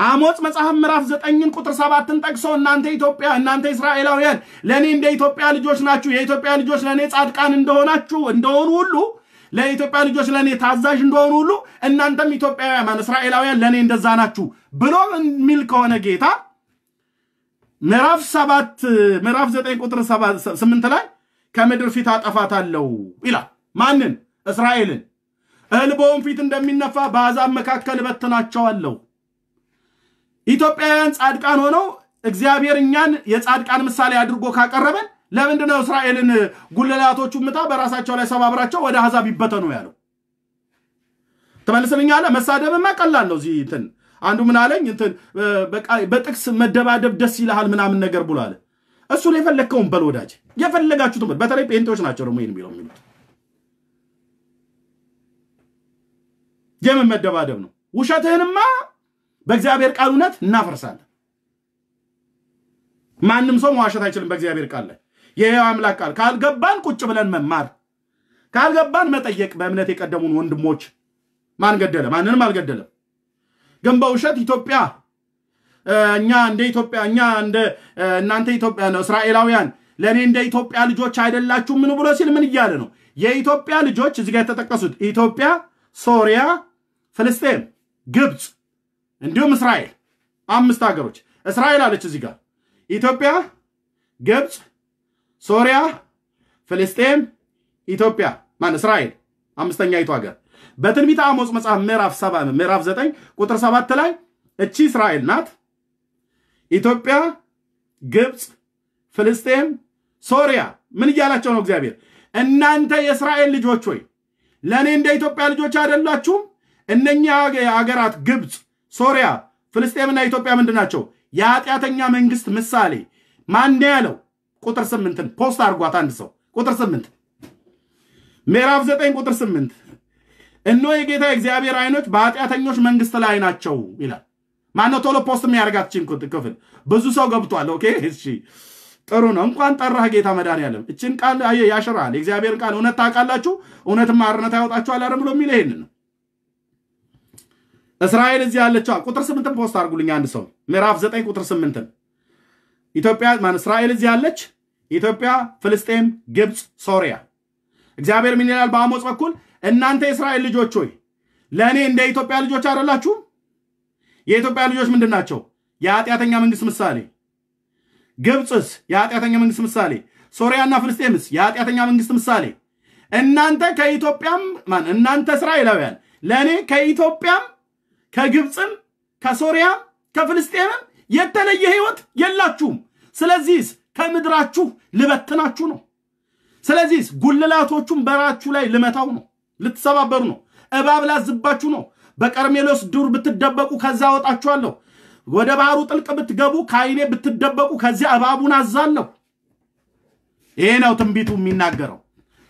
አሞጽ መጽሐፍ ምዕራፍ ዘጠኝን ቁጥር ሰባትን ጠቅሶ እናንተ ኢትዮጵያ እናንተ እስራኤላውያን ለእኔ እንደ ኢትዮጵያ ልጆች ናችሁ፣ የኢትዮጵያ ልጆች ለእኔ ጻድቃን እንደሆናችሁ እንደሆኑ ሁሉ ለኢትዮጵያ ልጆች ለእኔ ታዛዥ እንደሆኑ ሁሉ እናንተም ኢትዮጵያውያን እስራኤላውያን ለእኔ እንደዛ ናችሁ ብሎ የሚል ከሆነ ጌታ ምዕራፍ ሰባት ምዕራፍ ዘጠኝ ቁጥር ስምንት ላይ ከምድር ፊት አጠፋታለሁ ይላል። ማንን? እስራኤልን። እህል በወንፊት እንደሚነፋ በአሕዛብ መካከል እበትናቸዋለሁ። ኢትዮጵያውያን ጻድቃን ሆነው እግዚአብሔር እኛን የጻድቃን ምሳሌ አድርጎ ካቀረበን ለምንድን ነው እስራኤልን ጉልላቶቹ ምታ በራሳቸው ላይ ሰባብራቸው ወደ አሕዛብ ይበተኑ ያለው? ትመልስልኛለህ? መሳደብማ ቀላል ነው። እዚህ እንትን አንዱ ምን አለኝ እንትን በጥቅስ መደባደብ ደስ ይልሃል ምናምን ነገር ብሎ አለ። እሱን የፈለግከውን በል ወዳጅ፣ የፈለጋችሁትን በል። በተለይ ጴንጤዎች ናቸው ደግሞ ይህን የሚለው የሚሉት የምን መደባደብ ነው? ውሸትህንማ በእግዚአብሔር ቃል እውነት እናፈርሳለን። ማንም ሰው መዋሸት አይችልም በእግዚአብሔር ቃል ላይ የሕያው አምላክ ቃል ካልገባን ቁጭ ብለን መማር ካልገባን መጠየቅ። በእምነት የቀደሙን ወንድሞች ማን ገደለ? ማንንም አልገደለም። ግን በውሸት ኢትዮጵያ እኛ እንደ ኢትዮጵያ እኛ እንደ እናንተ ኢትዮጵያ እስራኤላውያን ለእኔ እንደ ኢትዮጵያ ልጆች አይደላችሁ ምን ብሎ ሲል ምን እያለ ነው? የኢትዮጵያ ልጆች እዚህ ጋር የተጠቀሱት ኢትዮጵያ፣ ሶሪያ፣ ፍልስጤም፣ ግብፅ እንዲሁም እስራኤል አምስት ሀገሮች። እስራኤል አለች እዚህ ጋር ኢትዮጵያ፣ ግብፅ፣ ሶሪያ፣ ፍልስጤም፣ ኢትዮጵያ ማን እስራኤል አምስተኛይቱ ሀገር በትንቢተ አሞጽ መጽሐፍ ምዕራፍ ምዕራፍ ዘጠኝ ቁጥር ሰባት ላይ እቺ እስራኤል ናት። ኢትዮጵያ፣ ግብፅ፣ ፍልስጤም፣ ሶሪያ ምን እያላቸው ነው እግዚአብሔር? እናንተ የእስራኤል ልጆች ሆይ ለእኔ እንደ ኢትዮጵያ ልጆች አይደላችሁም? እነኛ አገራት ግብፅ፣ ሶሪያ፣ ፍልስጤምና ኢትዮጵያ ምንድን ናቸው? የኃጢአተኛ መንግስት ምሳሌ። ማን ያለው? ቁጥር ስምንትን post አድርጓት አንድ ሰው ቁጥር ስምንት ምዕራፍ ዘጠኝ ቁጥር ስምንት እነሆ የጌታ እግዚአብሔር አይኖች በኃጢአተኞች መንግስት ላይ ናቸው ይላል። ማነው ቶሎ post የሚያደርጋችን ክፍል? ብዙ ሰው ገብቷል። Okay እሺ ጥሩ ነው። እንኳን ጠራህ ጌታ መድኃኒዓለም። እችን ቃል ያሽራል። የእግዚአብሔርን ቃል እውነት ታውቃላችሁ፣ እውነትም አርነት ያወጣችኋል አይደል ብሎ የሚል ይሄንን ነው። እስራኤል እዚህ ያለችዋ ቁጥር ስምንትን post አድርጉልኝ አንድ ሰው ምዕራፍ ዘጠኝ ቁጥር ስምንትን ኢትዮጵያ ማን እስራኤል እዚህ ያለች ኢትዮጵያ፣ ፍልስጤም፣ ግብፅ፣ ሶሪያ እግዚአብሔር ምን ይላል በአሞጽ በኩል እናንተ የእስራኤል ልጆች ሆይ ለእኔ እንደ ኢትዮጵያ ልጆች አይደላችሁም? የኢትዮጵያ ልጆች ምንድን ናቸው? የኃጢአተኛ መንግስት ምሳሌ። ግብፅስ የኃጢአተኛ መንግስት ምሳሌ። ሶሪያና ፍልስጤምስ የኃጢአተኛ መንግስት ምሳሌ። እናንተ ከኢትዮጵያም ማን እናንተ እስራኤላውያን ለእኔ ከኢትዮጵያም ከግብፅም ከሶሪያም ከፍልስጤምም የተለየ ህይወት የላችሁም። ስለዚህስ ከምድራችሁ ልበትናችሁ ነው። ስለዚህስ ጉልላቶቹን በራችሁ ላይ ልመታው ነው፣ ልትሰባበሩ ነው። እባብ ላዝባችሁ ነው። በቀርሜሎስ ዱር ብትደበቁ ከዚያ አወጣችኋለሁ። ወደ ባህሩ ጥልቅ ብትገቡ ከዓይኔ ብትደበቁ ከዚያ እባቡን አዛለሁ። ይሄ ነው ትንቢቱ የሚናገረው።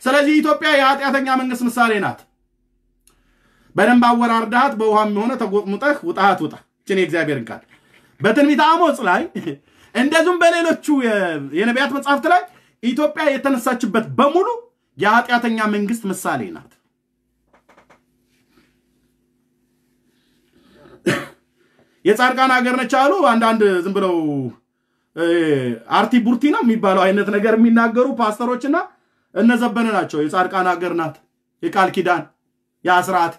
ስለዚህ ኢትዮጵያ የኃጢአተኛ መንግስት ምሳሌ ናት። በደንብ አወራርዳሃት በውሃም የሆነ ተጎጥሙጠህ ውጣሃት ውጣ። ችን የእግዚአብሔርን ቃል በትንቢተ አሞጽ ላይ እንደዚሁም በሌሎቹ የነቢያት መጽሐፍት ላይ ኢትዮጵያ የተነሳችበት በሙሉ የኃጢአተኛ መንግስት ምሳሌ ናት። የጻድቃን ሀገር ነች አሉ አንዳንድ ዝም ብለው አርቲ ቡርቲ ነው የሚባለው አይነት ነገር የሚናገሩ ፓስተሮችና እነዘበነ ናቸው። የጻድቃን ሀገር ናት፣ የቃል ኪዳን፣ የአስራት፣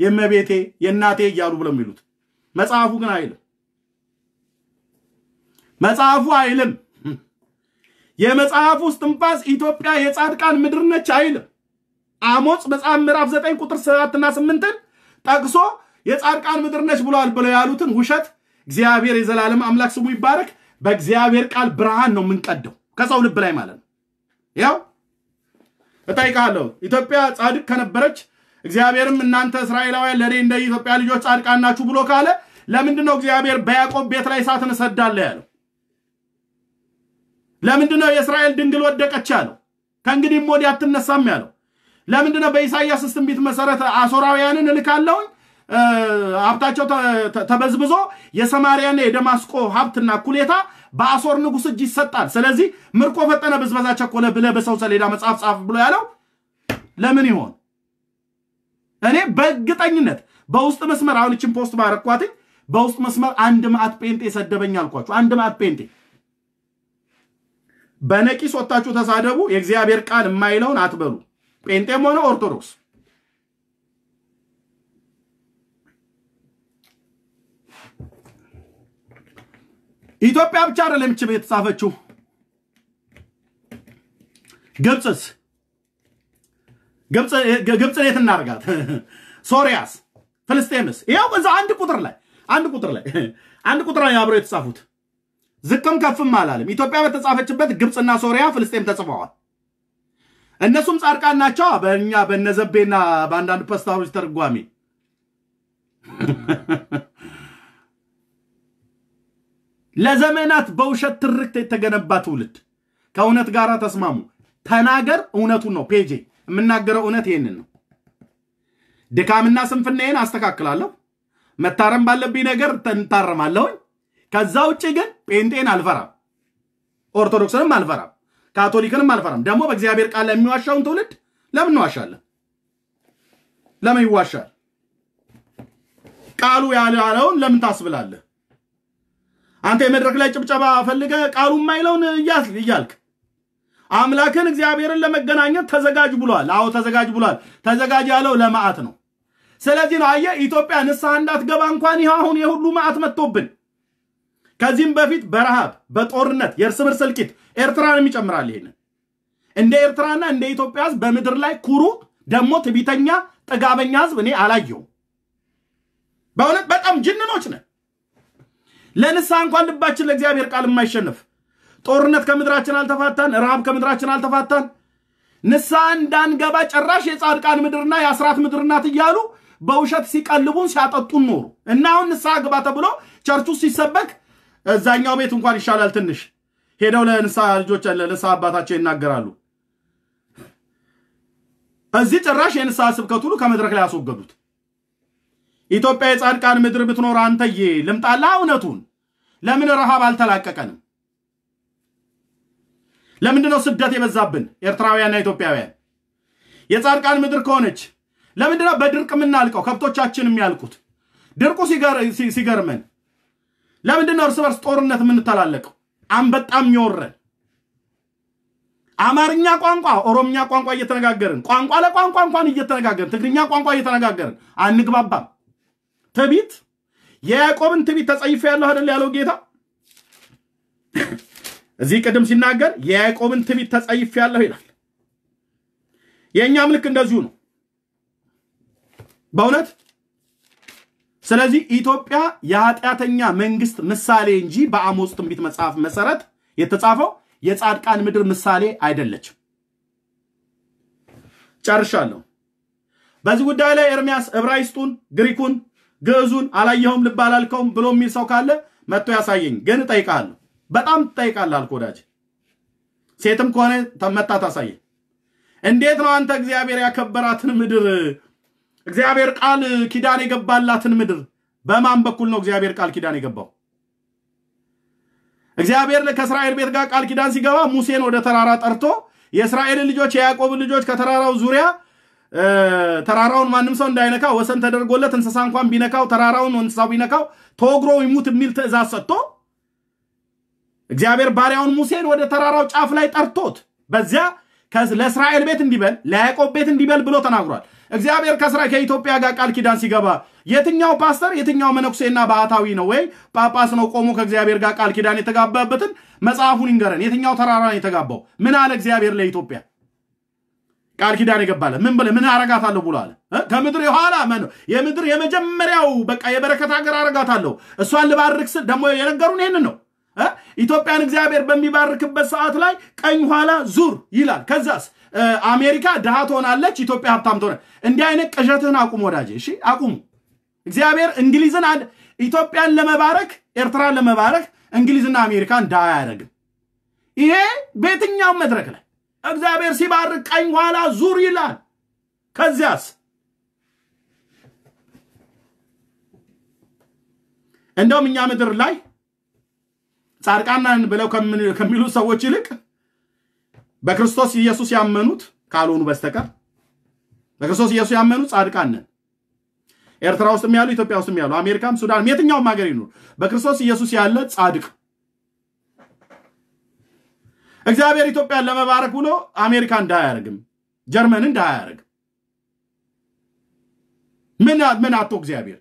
የእመቤቴ፣ የእናቴ እያሉ ብለው የሚሉት መጽሐፉ ግን አይልም። መጽሐፉ አይልም። የመጽሐፍ ውስጥ ኢትዮጵያ የጻድቃን ምድር ነች አይልም። አሞጽ መጽሐፍ ምዕራፍ ዘጠኝ ቁጥር ሰባትና ስምንትን ጠቅሶ የጻድቃን ምድር ነች ብሏል ብለው ያሉትን ውሸት እግዚአብሔር የዘላለም አምላክ ስሙ ይባረክ። በእግዚአብሔር ቃል ብርሃን ነው የምንቀደው ከሰው ልብ ላይ ማለት ነው። ያው እጠይቃለሁ ኢትዮጵያ ጻድቅ ከነበረች እግዚአብሔርም እናንተ እስራኤላውያን ለእኔ እንደ ኢትዮጵያ ልጆች ጻድቃን ናችሁ ብሎ ካለ ለምንድን ነው እግዚአብሔር በያዕቆብ ቤት ላይ እሳትን እሰዳለሁ ያለው? ለምንድን ነው የእስራኤል ድንግል ወደቀች ያለው? ከእንግዲህም ወዲህ አትነሳም ያለው? ለምንድን ነው በኢሳይያስ ትንቢት መሰረት አሶራውያንን እልካለሁኝ ሀብታቸው ተበዝብዞ የሰማርያና የደማስቆ ሀብትና እኩሌታ በአሶር ንጉሥ እጅ ይሰጣል። ስለዚህ ምርኮ ፈጠነ፣ ብዝበዛ ቸኮለ ብለህ በሰው ሰሌዳ መጽሐፍ ጻፍ ብሎ ያለው ለምን ይሆን? እኔ በእርግጠኝነት በውስጥ መስመር አሁን ይችን post ባረኳትኝ በውስጥ መስመር አንድ ማዕት ጴንጤ ሰደበኝ አልኳችሁ። አንድ ማዕት ጴንጤ በነቂስ ወጥታችሁ ተሳደቡ። የእግዚአብሔር ቃል የማይለውን አትበሉ። ጴንጤም ሆነ ኦርቶዶክስ ኢትዮጵያ ብቻ አይደለም ችብ የተጻፈችው፣ ግብፅስ ግብፅን የት እናርጋት? [laughs] ሶሪያስ፣ ፍልስጤምስ? ይኸው እዛ አንድ ቁጥር ላይ አንድ ቁጥር ላይ አንድ ቁጥር ላይ አብረው የተጻፉት ዝቅም ከፍም አላለም። ኢትዮጵያ በተጻፈችበት ግብፅና ሶሪያ፣ ፍልስጤም ተጽፈዋል። እነሱም ጻድቃን ናቸው። በእኛ በነዘቤና በአንዳንድ ፓስተሮች ተርጓሚ [laughs] ለዘመናት በውሸት ትርክት የተገነባ ትውልድ ከእውነት ጋር ተስማሙ። ተናገር እውነቱን ነው። ፔጄ የምናገረው እውነት ይህንን ነው። ድካምና ስንፍናዬን አስተካክላለሁ። መታረም ባለብኝ ነገር እንታረማለሁኝ። ከዛ ውጭ ግን ጴንጤን አልፈራም፣ ኦርቶዶክስንም አልፈራም፣ ካቶሊክንም አልፈራም። ደግሞ በእግዚአብሔር ቃል የሚዋሻውን ትውልድ ለምን እንዋሻለን? ለምን ይዋሻል? ቃሉ ያለውን ለምን ታስብላለህ? አንተ የመድረክ ላይ ጭብጨባ ፈልገ ቃሉ የማይለውን እያልክ አምላክን እግዚአብሔርን ለመገናኘት ተዘጋጅ ብሏል። አዎ ተዘጋጅ ብሏል። ተዘጋጅ ያለው ለመዓት ነው። ስለዚህ ነው አየህ ኢትዮጵያ ንስሐ እንዳትገባ እንኳን ይህ አሁን የሁሉ መዓት መጥቶብን ከዚህም በፊት በረሃብ በጦርነት የእርስ በርስ እልቂት ኤርትራንም ይጨምራል። ይሄንን እንደ ኤርትራና እንደ ኢትዮጵያ ህዝብ በምድር ላይ ኩሩ ደግሞ ትቢተኛ ጥጋበኛ ህዝብ እኔ አላየው። በእውነት በጣም ጅንኖች ነን። ለንስሐ እንኳን ልባችን ለእግዚአብሔር ቃል የማይሸንፍ ጦርነት ከምድራችን አልተፋታን፣ ረሃብ ከምድራችን አልተፋታን። ንስሐ እንዳንገባ ጭራሽ የጻድቃን ምድርና የአስራት ምድር ናት እያሉ በውሸት ሲቀልቡን ሲያጠጡን ኖሩ እና አሁን ንስሐ ግባ ተብሎ ቸርቹ ሲሰበክ እዛኛው ቤት እንኳን ይሻላል ትንሽ ሄደው ለንስሐ ልጆች ለንስሐ አባታቸው ይናገራሉ። እዚህ ጭራሽ የንስሐ ስብከት ሁሉ ከመድረክ ላይ ያስወገዱት። ኢትዮጵያ የጻድቃን ምድር ብትኖር አንተዬ ልምጣላ እውነቱን ለምን ረሃብ አልተላቀቀንም? ለምንድነው ስደት የበዛብን ኤርትራውያንና ኢትዮጵያውያን? የጻድቃን ምድር ከሆነች ለምንድነው በድርቅ የምናልቀው? ከብቶቻችን የሚያልቁት ድርቁ ሲገርመን ለምንድነው እርስ በርስ ጦርነት የምንተላለቀው? አንበጣም የሚወረን አማርኛ ቋንቋ፣ ኦሮምኛ ቋንቋ እየተነጋገርን ቋንቋ ለቋንቋ እንኳን እየተነጋገርን ትግርኛ ቋንቋ እየተነጋገርን አንግባባም። ትቢት የያዕቆብን ትቢት ተጸይፈ ያለሁ አይደል ያለው ጌታ እዚህ ቅድም ሲናገር የያዕቆብን ትቢት ተጸይፍ ያለሁ ይላል። የእኛም ልክ እንደዚሁ ነው በእውነት ስለዚህ ኢትዮጵያ የኃጢአተኛ መንግስት ምሳሌ እንጂ በአሞጽ ትንቢት መጽሐፍ መሰረት የተጻፈው የጻድቃን ምድር ምሳሌ አይደለችም። ጨርሻለሁ። በዚህ ጉዳይ ላይ ኤርሚያስ ዕብራይስጡን፣ ግሪኩን፣ ግዕዙን አላየኸውም ልብ አላልከውም ብሎ የሚል ሰው ካለ መጥቶ ያሳየኝ። ግን እጠይቃለሁ፣ በጣም ትጠይቃለህ አልኩህ ወዳጅ። ሴትም ከሆነ መጣ ታሳየኝ። እንዴት ነው አንተ እግዚአብሔር ያከበራትን ምድር እግዚአብሔር ቃል ኪዳን የገባላትን ምድር በማን በኩል ነው እግዚአብሔር ቃል ኪዳን የገባው? እግዚአብሔር ከእስራኤል ቤት ጋር ቃል ኪዳን ሲገባ ሙሴን ወደ ተራራ ጠርቶ የእስራኤልን ልጆች የያዕቆብን ልጆች ከተራራው ዙሪያ ተራራውን ማንም ሰው እንዳይነካ ወሰን ተደርጎለት እንስሳ እንኳን ቢነካው ተራራውን እንስሳው ቢነካው ተወግሮ ይሙት የሚል ትእዛዝ ሰጥቶ እግዚአብሔር ባሪያውን ሙሴን ወደ ተራራው ጫፍ ላይ ጠርቶት በዚያ ለእስራኤል ቤት እንዲበል ለያዕቆብ ቤት እንዲበል ብሎ ተናግሯል። እግዚአብሔር ከስራ ከኢትዮጵያ ጋር ቃል ኪዳን ሲገባ የትኛው ፓስተር የትኛው መነኩሴና ባህታዊ ነው ወይ ጳጳስ ነው ቆሞ ከእግዚአብሔር ጋር ቃል ኪዳን የተጋባበትን መጽሐፉን ይንገረን። የትኛው ተራራ ነው የተጋባው? ምን አለ እግዚአብሔር ለኢትዮጵያ ቃል ኪዳን የገባለ ምን ብለ ምን አረጋታለሁ ብሎ አለ። ከምድር የኋላ የምድር የመጀመሪያው በቃ የበረከት ሀገር አረጋታለሁ እሷን ልባርክ ስል ደግሞ የነገሩን ይህንን ነው። ኢትዮጵያን እግዚአብሔር በሚባርክበት ሰዓት ላይ ቀኝ ኋላ ዙር ይላል። ከዛስ አሜሪካ ድሃ ትሆናለች፣ ኢትዮጵያ ሀብታም ትሆነ። እንዲህ አይነት ቅዠትህን አቁም ወዳጄ፣ እሺ አቁሙ። እግዚአብሔር እንግሊዝን ኢትዮጵያን ለመባረክ ኤርትራን ለመባረክ እንግሊዝና አሜሪካን ድሃ አያደርግም። ይሄ በየትኛውም መድረክ ላይ እግዚአብሔር ሲባርክ ቀኝ ኋላ ዙር ይላል። ከዚያስ እንደውም እኛ ምድር ላይ ጻድቃናን ብለው ከሚሉ ሰዎች ይልቅ በክርስቶስ ኢየሱስ ያመኑት ካልሆኑ በስተቀር በክርስቶስ ኢየሱስ ያመኑት ጻድቃን ነን። ኤርትራ ውስጥም ያሉ ኢትዮጵያ ውስጥም ያሉ አሜሪካም፣ ሱዳንም የትኛውም ሀገር ይኑር በክርስቶስ ኢየሱስ ያለ ጻድቅ እግዚአብሔር ኢትዮጵያን ለመባረክ ብሎ አሜሪካን ድሃ አያደርግም፣ ጀርመንን ድሃ አያደርግም። ምን ምን አቶ እግዚአብሔር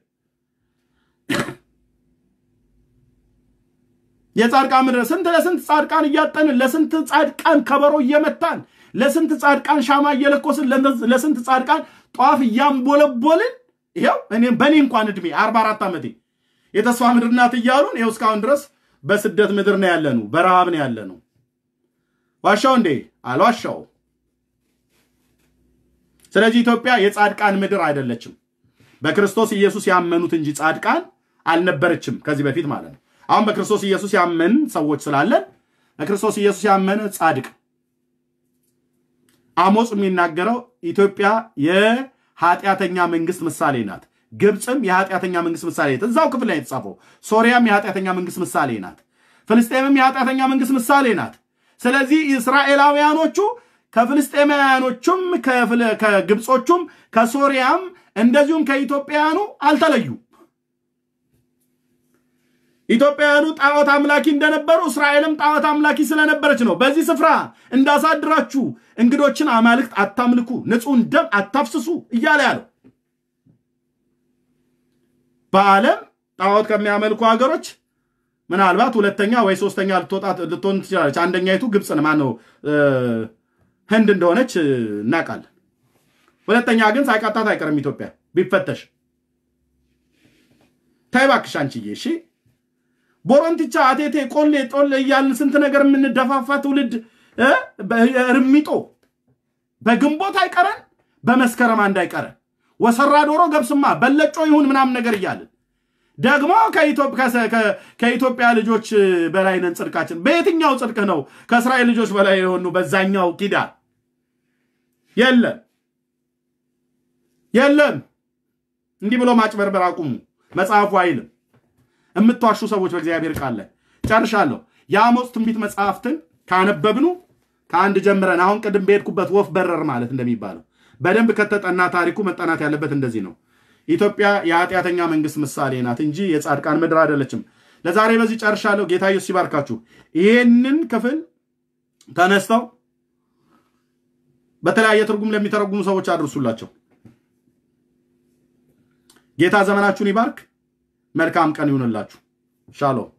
የጻድቃን ምድር ስንት ለስንት ጻድቃን እያጠንን ለስንት ጻድቃን ከበሮ እየመታን ለስንት ጻድቃን ሻማ እየለኮስን ለስንት ጻድቃን ጧፍ እያንቦለቦልን ይኸው እኔም በእኔ እንኳን እድሜ አርባ አራት ዓመቴ የተስፋ ምድር ናት እያሉን ይኸው እስካሁን ድረስ በስደት ምድር ነው ያለኑ፣ በረሃብ ነው ያለኑ። ዋሻው እንዴ አልዋሻው። ስለዚህ ኢትዮጵያ የጻድቃን ምድር አይደለችም። በክርስቶስ ኢየሱስ ያመኑት እንጂ ጻድቃን አልነበረችም ከዚህ በፊት ማለት ነው። አሁን በክርስቶስ ኢየሱስ ያመን ሰዎች ስላለን በክርስቶስ ኢየሱስ ያመነ ጻድቅ አሞጽ የሚናገረው ኢትዮጵያ የኃጢአተኛ መንግስት ምሳሌ ናት። ግብፅም የኃጢአተኛ መንግስት ምሳሌ ናት። እዛው ክፍል ላይ የተጻፈው ሶሪያም የኃጢአተኛ መንግስት ምሳሌ ናት። ፍልስጤምም የኃጢአተኛ መንግስት ምሳሌ ናት። ስለዚህ እስራኤላውያኖቹ ከፍልስጤማውያኖቹም ከግብጾቹም ከሶሪያም እንደዚሁም ከኢትዮጵያውያኑ አልተለዩ። ኢትዮጵያውያኑ ጣዖት አምላኪ እንደነበሩ እስራኤልም ጣዖት አምላኪ ስለነበረች ነው። በዚህ ስፍራ እንዳሳድራችሁ እንግዶችን አማልክት አታምልኩ፣ ንጹሕን ደም አታፍስሱ እያለ ያለው በዓለም ጣዖት ከሚያመልኩ ሀገሮች ምናልባት ሁለተኛ ወይ ሶስተኛ ልትሆን ትችላለች። አንደኛይቱ ግብፅ ማን ነው ህንድ እንደሆነች እናውቃለን። ሁለተኛ ግን ሳይቃጣት አይቀርም ኢትዮጵያ ቢፈተሽ። ተይ አንቺዬ እሺ። ቦረንቲቻ፣ አቴቴ፣ ቆሌ ጦሌ እያልን ስንት ነገር የምንደፋፋ ትውልድ ርሚጦ በግንቦት አይቀረን በመስከረም አንድ አይቀረን ወሰራ ዶሮ ገብስማ በለጮ ይሁን ምናምን ነገር እያልን ደግሞ ከኢትዮጵያ ልጆች በላይ ነን ጽድቃችን። በየትኛው ጽድቅህ ነው ከእስራኤል ልጆች በላይ የሆኑ? በዛኛው ኪዳን የለም የለም። እንዲህ ብሎ ማጭበርበር አቁሙ። መጽሐፉ አይልም። የምትዋሹ ሰዎች በእግዚአብሔር ቃል ላይ ጨርሻለሁ። የአሞጽ ትንቢት መጽሐፍትን ካነበብኑ ከአንድ ጀምረን አሁን ቅድም በሄድኩበት ወፍ በረር ማለት እንደሚባለው በደንብ ከተጠና ታሪኩ መጠናት ያለበት እንደዚህ ነው። ኢትዮጵያ የኃጢአተኛ መንግስት ምሳሌ ናት እንጂ የጻድቃን ምድር አይደለችም። ለዛሬ በዚህ ጨርሻለሁ። ጌታ ኢየሱስ ይባርካችሁ። ይሄንን ክፍል ተነስተው በተለያየ ትርጉም ለሚተረጉሙ ሰዎች አድርሱላቸው። ጌታ ዘመናችሁን ይባርክ። መልካም ቀን ይሁንላችሁ። ሻሎም